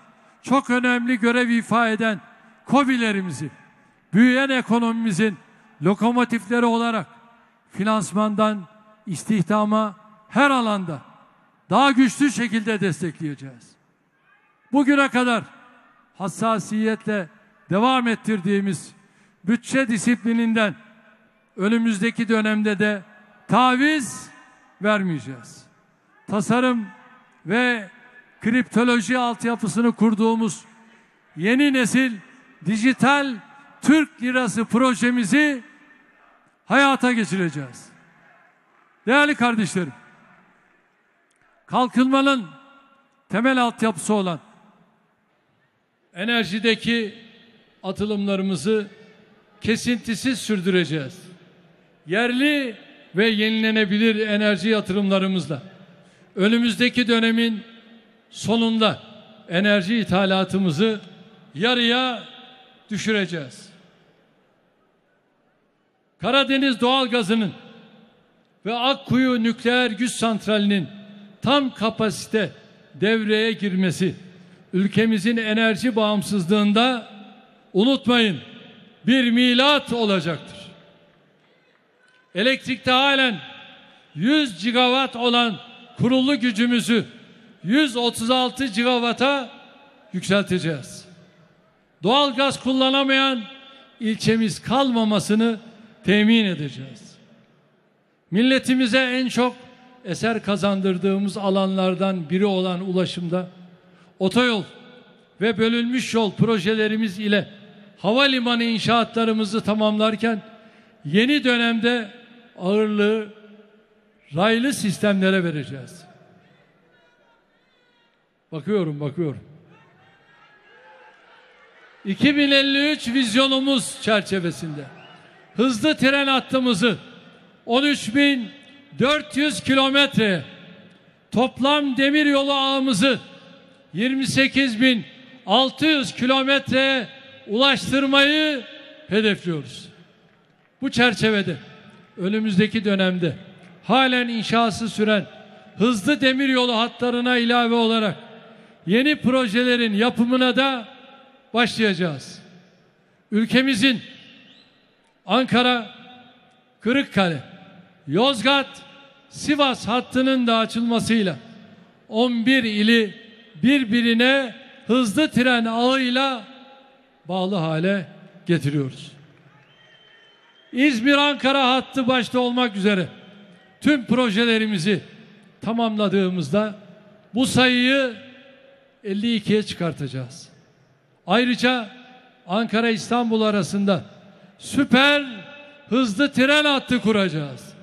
çok önemli görev ifa eden KOBİ'lerimizi büyüyen ekonomimizin lokomotifleri olarak finansmandan istihdama her alanda daha güçlü şekilde destekleyeceğiz. Bugüne kadar hassasiyetle devam ettirdiğimiz bütçe disiplininden önümüzdeki dönemde de taviz vermeyeceğiz. Tasarım ve kriptoloji altyapısını kurduğumuz yeni nesil dijital Türk lirası projemizi hayata geçireceğiz. Değerli kardeşlerim, kalkınmanın temel altyapısı olan enerjideki atılımlarımızı kesintisiz sürdüreceğiz. Yerli ve yenilenebilir enerji yatırımlarımızla önümüzdeki dönemin sonunda enerji ithalatımızı yarıya düşüreceğiz. Karadeniz doğalgazının ve Akkuyu nükleer güç santralinin tam kapasite devreye girmesi ülkemizin enerji bağımsızlığında unutmayın bir milat olacaktır. Elektrikte halen 100 gigawatt olan kurulu gücümüzü 136 gigawata yükselteceğiz. Doğal gaz kullanamayan ilçemiz kalmamasını temin edeceğiz. Milletimize en çok eser kazandırdığımız alanlardan biri olan ulaşımda otoyol ve bölünmüş yol projelerimiz ile havalimanı inşaatlarımızı tamamlarken yeni dönemde ağırlığı raylı sistemlere vereceğiz. Bakıyorum, bakıyorum. 2053 vizyonumuz çerçevesinde hızlı tren hattımızı 13.400 kilometre toplam demir yolu ağımızı 600 kilometreye ulaştırmayı hedefliyoruz. Bu çerçevede önümüzdeki dönemde halen inşası süren hızlı demiryolu hatlarına ilave olarak yeni projelerin yapımına da başlayacağız. Ülkemizin Ankara, Kırıkkale, Yozgat, Sivas hattının da açılmasıyla 11 ili birbirine hızlı tren ağıyla bağlı hale getiriyoruz. İzmir-Ankara hattı başta olmak üzere tüm projelerimizi tamamladığımızda bu sayıyı 52'ye çıkartacağız. Ayrıca Ankara-İstanbul arasında süper hızlı tren hattı kuracağız.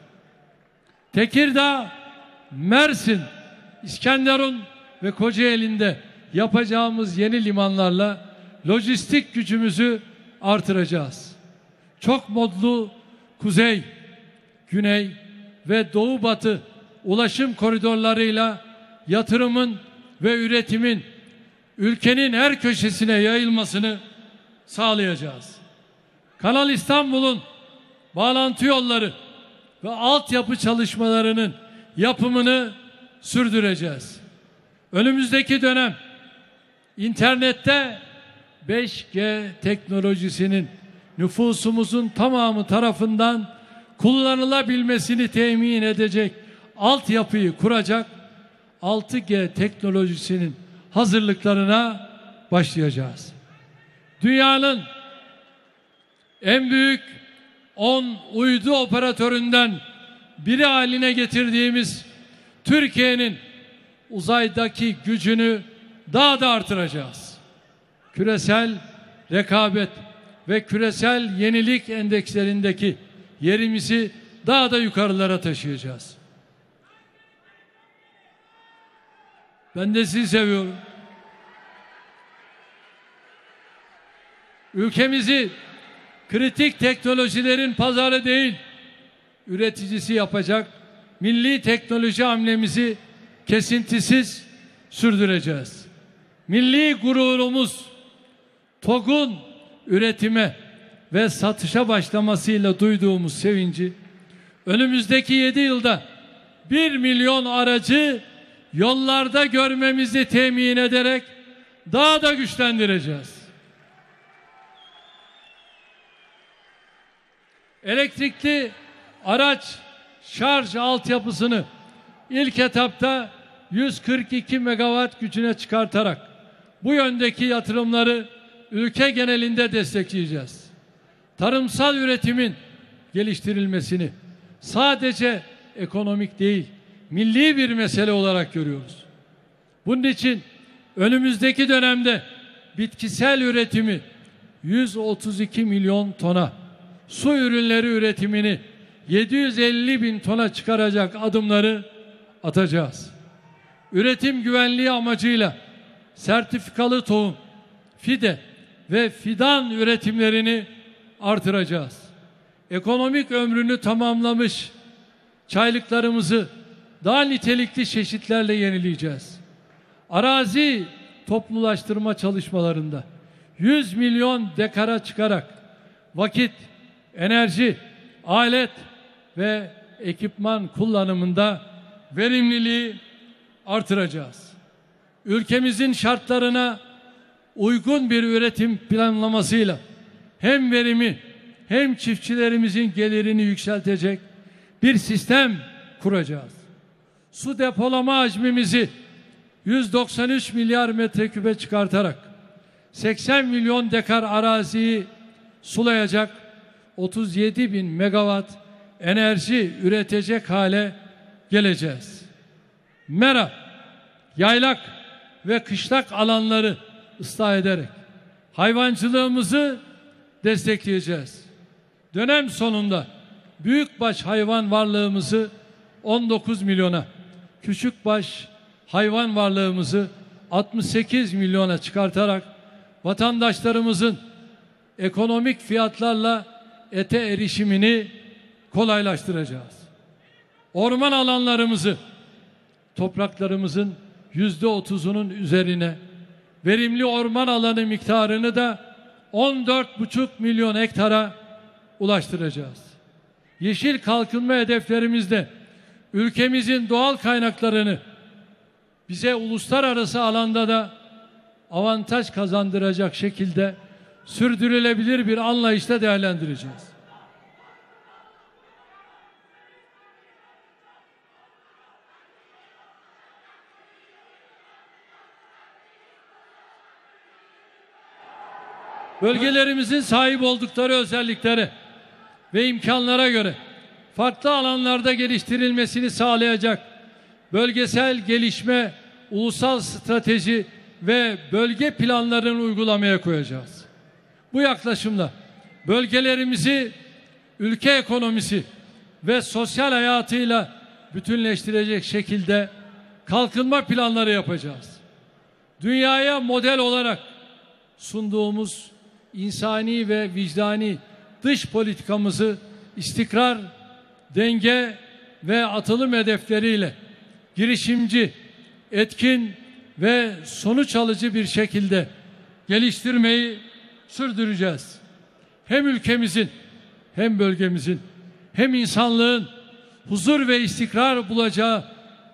Tekirdağ, Mersin, İskenderun ve Kocaeli'nde yapacağımız yeni limanlarla lojistik gücümüzü artıracağız. Çok modlu kuzey, güney ve doğu batı ulaşım koridorlarıyla yatırımın ve üretimin ülkenin her köşesine yayılmasını sağlayacağız. Kanal İstanbul'un bağlantı yolları ve altyapı çalışmalarının yapımını sürdüreceğiz. Önümüzdeki dönem internette 5G teknolojisinin nüfusumuzun tamamı tarafından kullanılabilmesini temin edecek altyapıyı kuracak 6G teknolojisinin hazırlıklarına başlayacağız. Dünyanın en büyük 10 uydu operatöründen biri haline getirdiğimiz Türkiye'nin uzaydaki gücünü daha da artıracağız. Küresel rekabet ve küresel yenilik endekslerindeki yerimizi daha da yukarılara taşıyacağız. Ben de sizi seviyorum. Ülkemizi kritik teknolojilerin pazarı değil, üreticisi yapacak milli teknoloji hamlemizi kesintisiz sürdüreceğiz. Milli gururumuz TOG'un üretime ve satışa başlamasıyla duyduğumuz sevinci önümüzdeki 7 yılda 1 milyon aracı yollarda görmemizi temin ederek daha da güçlendireceğiz. Elektrikli araç şarj altyapısını ilk etapta 142 megawatt gücüne çıkartarak bu yöndeki yatırımları ülke genelinde destekleyeceğiz. Tarımsal üretimin geliştirilmesini sadece ekonomik değil, milli bir mesele olarak görüyoruz. Bunun için önümüzdeki dönemde bitkisel üretimi 132 milyon tona, su ürünleri üretimini 750 bin tona çıkaracak adımları atacağız. Üretim güvenliği amacıyla sertifikalı tohum, fide ve fidan üretimlerini artıracağız. Ekonomik ömrünü tamamlamış çaylıklarımızı daha nitelikli çeşitlerle yenileyeceğiz. Arazi toplulaştırma çalışmalarında 100 milyon dekara çıkarak vakit, enerji, alet ve ekipman kullanımında verimliliği artıracağız. Ülkemizin şartlarına uygun bir üretim planlamasıyla hem verimi hem çiftçilerimizin gelirini yükseltecek bir sistem kuracağız. Su depolama hacmimizi 193 milyar metreküpe çıkartarak 80 milyon dekar araziyi sulayacak 37 bin megawatt enerji üretecek hale geleceğiz. Mera, yaylak ve kışlak alanları ıslah ederek hayvancılığımızı destekleyeceğiz. Dönem sonunda büyükbaş hayvan varlığımızı 19 milyona, küçükbaş hayvan varlığımızı 68 milyona çıkartarak vatandaşlarımızın ekonomik fiyatlarla ete erişimini kolaylaştıracağız. Orman alanlarımızı topraklarımızın yüzde otuzunun üzerine verimli orman alanı miktarını da 14,5 milyon hektara ulaştıracağız. Yeşil kalkınma hedeflerimizde ülkemizin doğal kaynaklarını bize uluslararası alanda da avantaj kazandıracak şekilde sürdürülebilir bir anlayışla değerlendireceğiz. Bölgelerimizin sahip oldukları özelliklere ve imkanlara göre farklı alanlarda geliştirilmesini sağlayacak bölgesel gelişme, ulusal strateji ve bölge planlarını uygulamaya koyacağız. Bu yaklaşımla bölgelerimizi ülke ekonomisi ve sosyal hayatıyla bütünleştirecek şekilde kalkınma planları yapacağız. Dünyaya model olarak sunduğumuz insani ve vicdani dış politikamızı istikrar, denge ve atılım hedefleriyle girişimci, etkin ve sonuç alıcı bir şekilde geliştirmeyi sürdüreceğiz. Hem ülkemizin hem bölgemizin hem insanlığın huzur ve istikrar bulacağı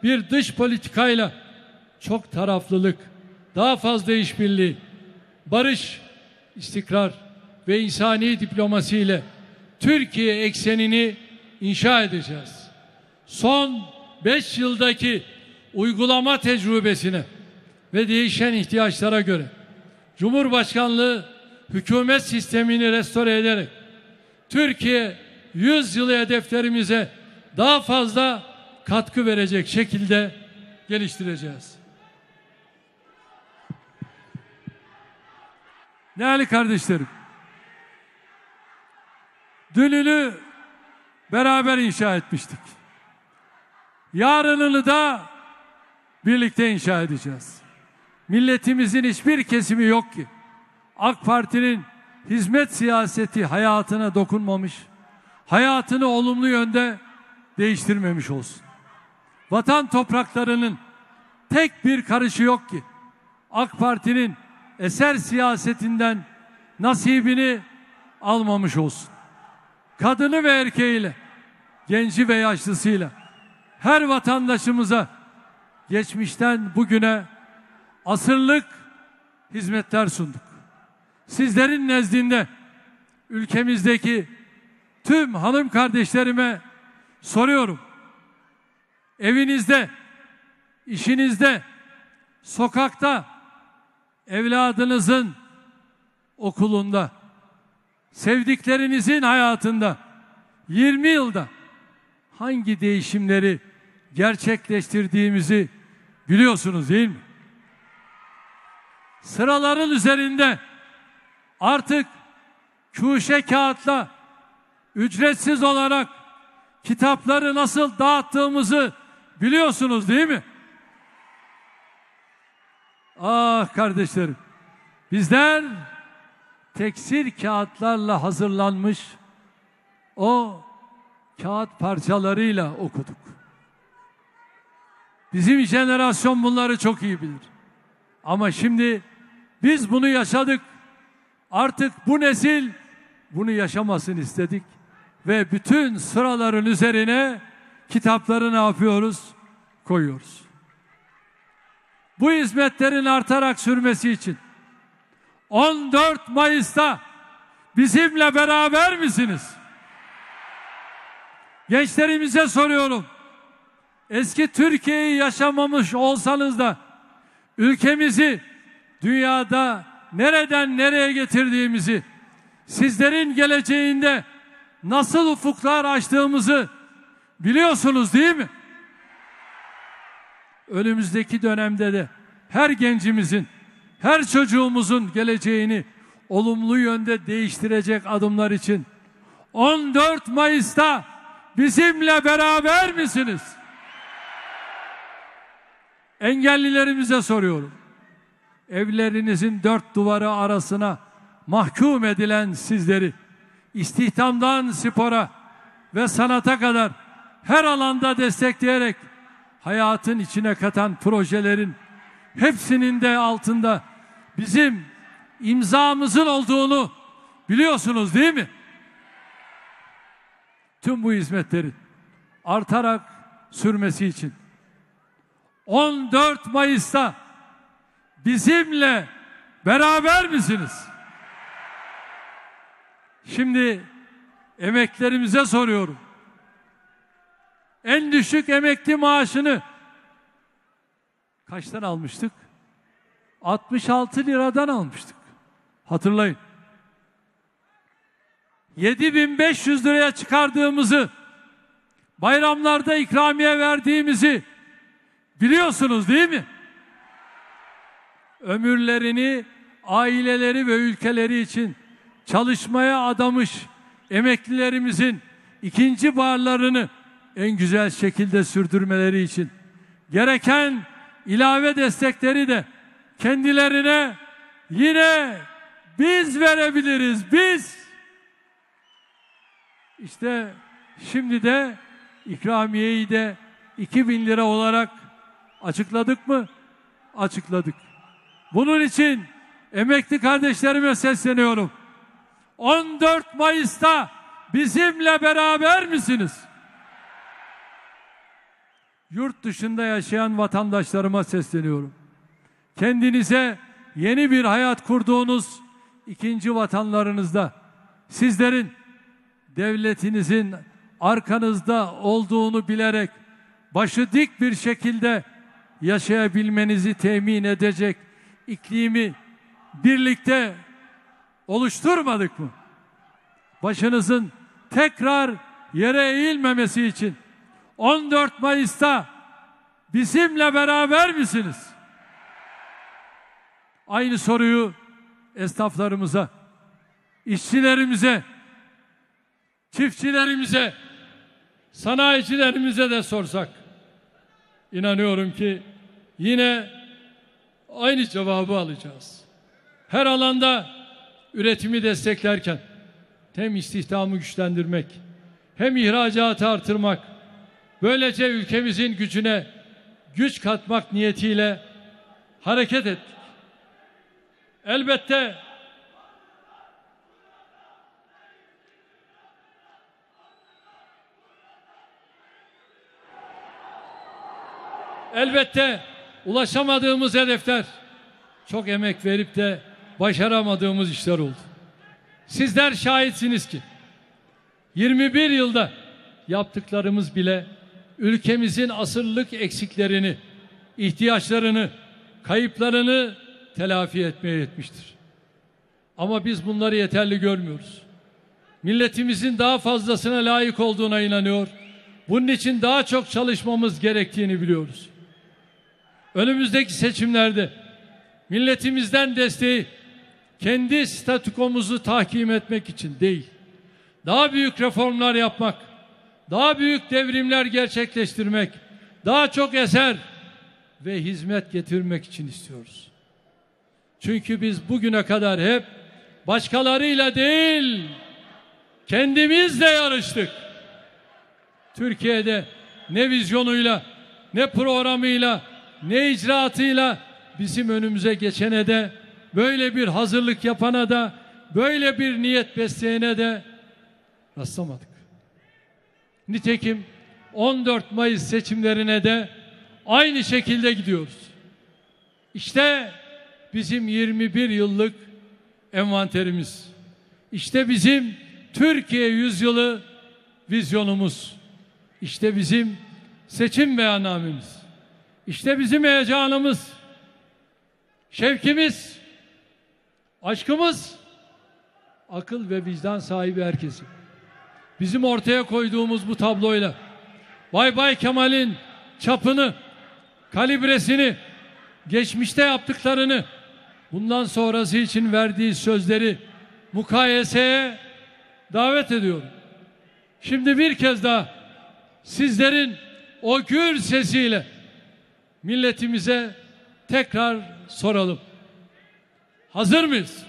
bir dış politikayla çok taraflılık, daha fazla işbirliği, barış, istikrar ve insani diplomasiyle Türkiye eksenini inşa edeceğiz. Son 5 yıldaki uygulama tecrübesine ve değişen ihtiyaçlara göre Cumhurbaşkanlığı hükümet sistemini restore ederek Türkiye 100 yılı hedeflerimize daha fazla katkı verecek şekilde geliştireceğiz. Değerli kardeşlerim, dününü beraber inşa etmiştik. Yarınını da birlikte inşa edeceğiz. Milletimizin hiçbir kesimi yok ki AK Parti'nin hizmet siyaseti hayatına dokunmamış, hayatını olumlu yönde değiştirmemiş olsun. Vatan topraklarının tek bir karışı yok ki AK Parti'nin eser siyasetinden nasibini almamış olsun. Kadını ve erkeğiyle, genci ve yaşlısıyla her vatandaşımıza geçmişten bugüne asırlık hizmetler sunduk. Sizlerin nezdinde ülkemizdeki tüm hanım kardeşlerime soruyorum. Evinizde, işinizde, sokakta, evladınızın okulunda, sevdiklerinizin hayatında 20 yılda hangi değişimleri gerçekleştirdiğimizi biliyorsunuz değil mi? Sıraların üzerinde artık kuşe kağıtla ücretsiz olarak kitapları nasıl dağıttığımızı biliyorsunuz değil mi? Ah kardeşlerim, bizler teksir kağıtlarla hazırlanmış o kağıt parçalarıyla okuduk. Bizim jenerasyon bunları çok iyi bilir. Ama şimdi biz bunu yaşadık. Artık bu nesil bunu yaşamasın istedik. Ve bütün sıraların üzerine kitapları ne yapıyoruz? Koyuyoruz. Bu hizmetlerin artarak sürmesi için 14 Mayıs'ta bizimle beraber misiniz? Gençlerimize soruyorum. Eski Türkiye'yi yaşamamış olsanız da ülkemizi dünyada nereden nereye getirdiğimizi, sizlerin geleceğinde nasıl ufuklar açtığımızı biliyorsunuz değil mi? Önümüzdeki dönemde de her gencimizin, her çocuğumuzun geleceğini olumlu yönde değiştirecek adımlar için 14 Mayıs'ta bizimle beraber misiniz? Engellilerimize soruyorum. Evlerinizin dört duvarı arasına mahkum edilen sizleri istihdamdan spora ve sanata kadar her alanda destekleyerek hayatın içine katan projelerin hepsinin de altında bizim imzamızın olduğunu biliyorsunuz değil mi? Tüm bu hizmetlerin artarak sürmesi için 14 Mayıs'ta bizimle beraber misiniz? Şimdi emeklerimize soruyorum. En düşük emekli maaşını kaçtan almıştık? 66 liradan almıştık. Hatırlayın. 7500 liraya çıkardığımızı bayramlarda ikramiye verdiğimizi biliyorsunuz değil mi? Ömürlerini aileleri ve ülkeleri için çalışmaya adamış emeklilerimizin ikinci barlarını en güzel şekilde sürdürmeleri için gereken ilave destekleri de kendilerine yine biz verebiliriz. Biz işte şimdi de ikramiyeyi de 2000 lira olarak açıkladık mı? Açıkladık. Bunun için emekli kardeşlerime sesleniyorum. 14 Mayıs'ta bizimle beraber misiniz? Yurt dışında yaşayan vatandaşlarıma sesleniyorum. Kendinize yeni bir hayat kurduğunuz ikinci vatanlarınızda sizlerin devletinizin arkanızda olduğunu bilerek başı dik bir şekilde yaşayabilmenizi temin edecek iklimi birlikte oluşturmadık mı? Başınızın tekrar yere eğilmemesi için 14 Mayıs'ta bizimle beraber misiniz? Aynı soruyu esnaflarımıza, işçilerimize, çiftçilerimize, sanayicilerimize de sorsak inanıyorum ki yine aynı cevabı alacağız. Her alanda üretimi desteklerken hem istihdamı güçlendirmek hem ihracatı artırmak böylece ülkemizin gücüne güç katmak niyetiyle hareket ettik. Elbette Elbette ulaşamadığımız hedefler çok emek verip de başaramadığımız işler oldu. Sizler şahitsiniz ki 21 yılda yaptıklarımız bile ülkemizin asırlık eksiklerini, ihtiyaçlarını, kayıplarını telafi etmeye yetmiştir. Ama biz bunları yeterli görmüyoruz. Milletimizin daha fazlasına layık olduğuna inanıyor. Bunun için daha çok çalışmamız gerektiğini biliyoruz. Önümüzdeki seçimlerde milletimizden desteği kendi statükomuzu tahkim etmek için değil, daha büyük reformlar yapmak, daha büyük devrimler gerçekleştirmek, daha çok eser ve hizmet getirmek için istiyoruz. Çünkü biz bugüne kadar hep başkalarıyla değil, kendimizle yarıştık. Türkiye'de ne vizyonuyla, ne programıyla, ne icraatıyla bizim önümüze geçene de böyle bir hazırlık yapana da böyle bir niyet besleyene de rastlamadık. Nitekim 14 Mayıs seçimlerine de aynı şekilde gidiyoruz. İşte bizim 21 yıllık envanterimiz. İşte bizim Türkiye yüzyılı vizyonumuz. İşte bizim seçim beyannamemiz. İşte bizim heyecanımız, şevkimiz, aşkımız, akıl ve vicdan sahibi herkesin. Bizim ortaya koyduğumuz bu tabloyla Bay Bay Kemal'in çapını, kalibresini, geçmişte yaptıklarını, bundan sonrası için verdiği sözleri mukayeseye davet ediyorum. Şimdi bir kez daha sizlerin o gür sesiyle milletimize tekrar soralım. Hazır mıyız?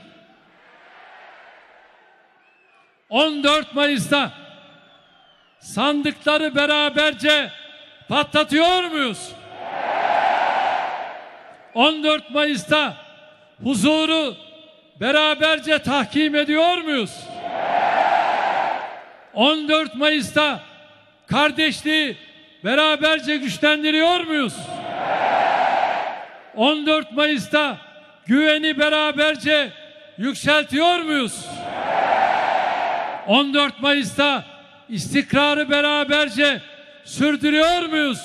14 Mayıs'ta sandıkları beraberce patlatıyor muyuz? 14 Mayıs'ta huzuru beraberce tahkim ediyor muyuz? 14 Mayıs'ta kardeşliği beraberce güçlendiriyor muyuz? 14 Mayıs'ta güveni beraberce yükseltiyor muyuz? 14 Mayıs'ta istikrarı beraberce sürdürüyor muyuz?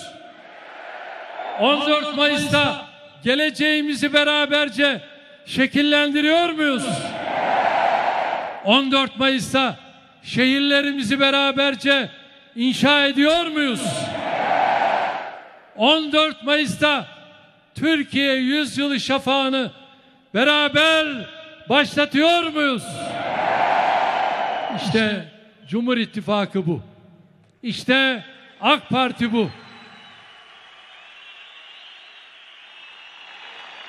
14 Mayıs'ta geleceğimizi beraberce şekillendiriyor muyuz? 14 Mayıs'ta şehirlerimizi beraberce inşa ediyor muyuz? 14 Mayıs'ta Türkiye yüzyılı şafağını beraber başlatıyor muyuz? İşte Cumhur İttifakı bu. İşte AK Parti bu.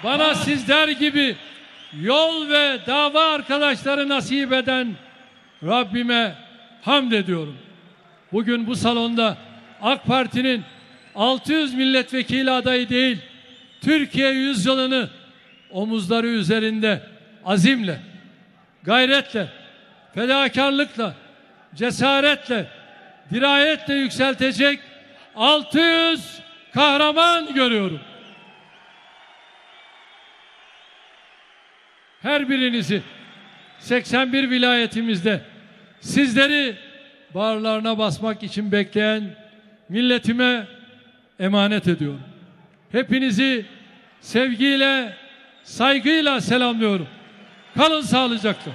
Bana sizler gibi yol ve dava arkadaşları nasip eden Rabbime hamd ediyorum. Bugün bu salonda AK Parti'nin 600 milletvekili adayı değil, Türkiye yüzyılını omuzları üzerinde azimle, gayretle, fedakarlıkla, cesaretle, dirayetle yükseltecek 600 kahraman görüyorum. Her birinizi 81 vilayetimizde sizleri bağırlarına basmak için bekleyen milletime emanet ediyorum. Hepinizi sevgiyle, saygıyla selamlıyorum. Kalın sağlıcakla.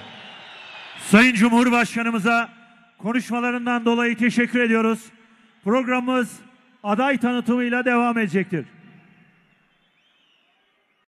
Sayın Cumhurbaşkanımıza konuşmalarından dolayı teşekkür ediyoruz. Programımız aday tanıtımıyla devam edecektir.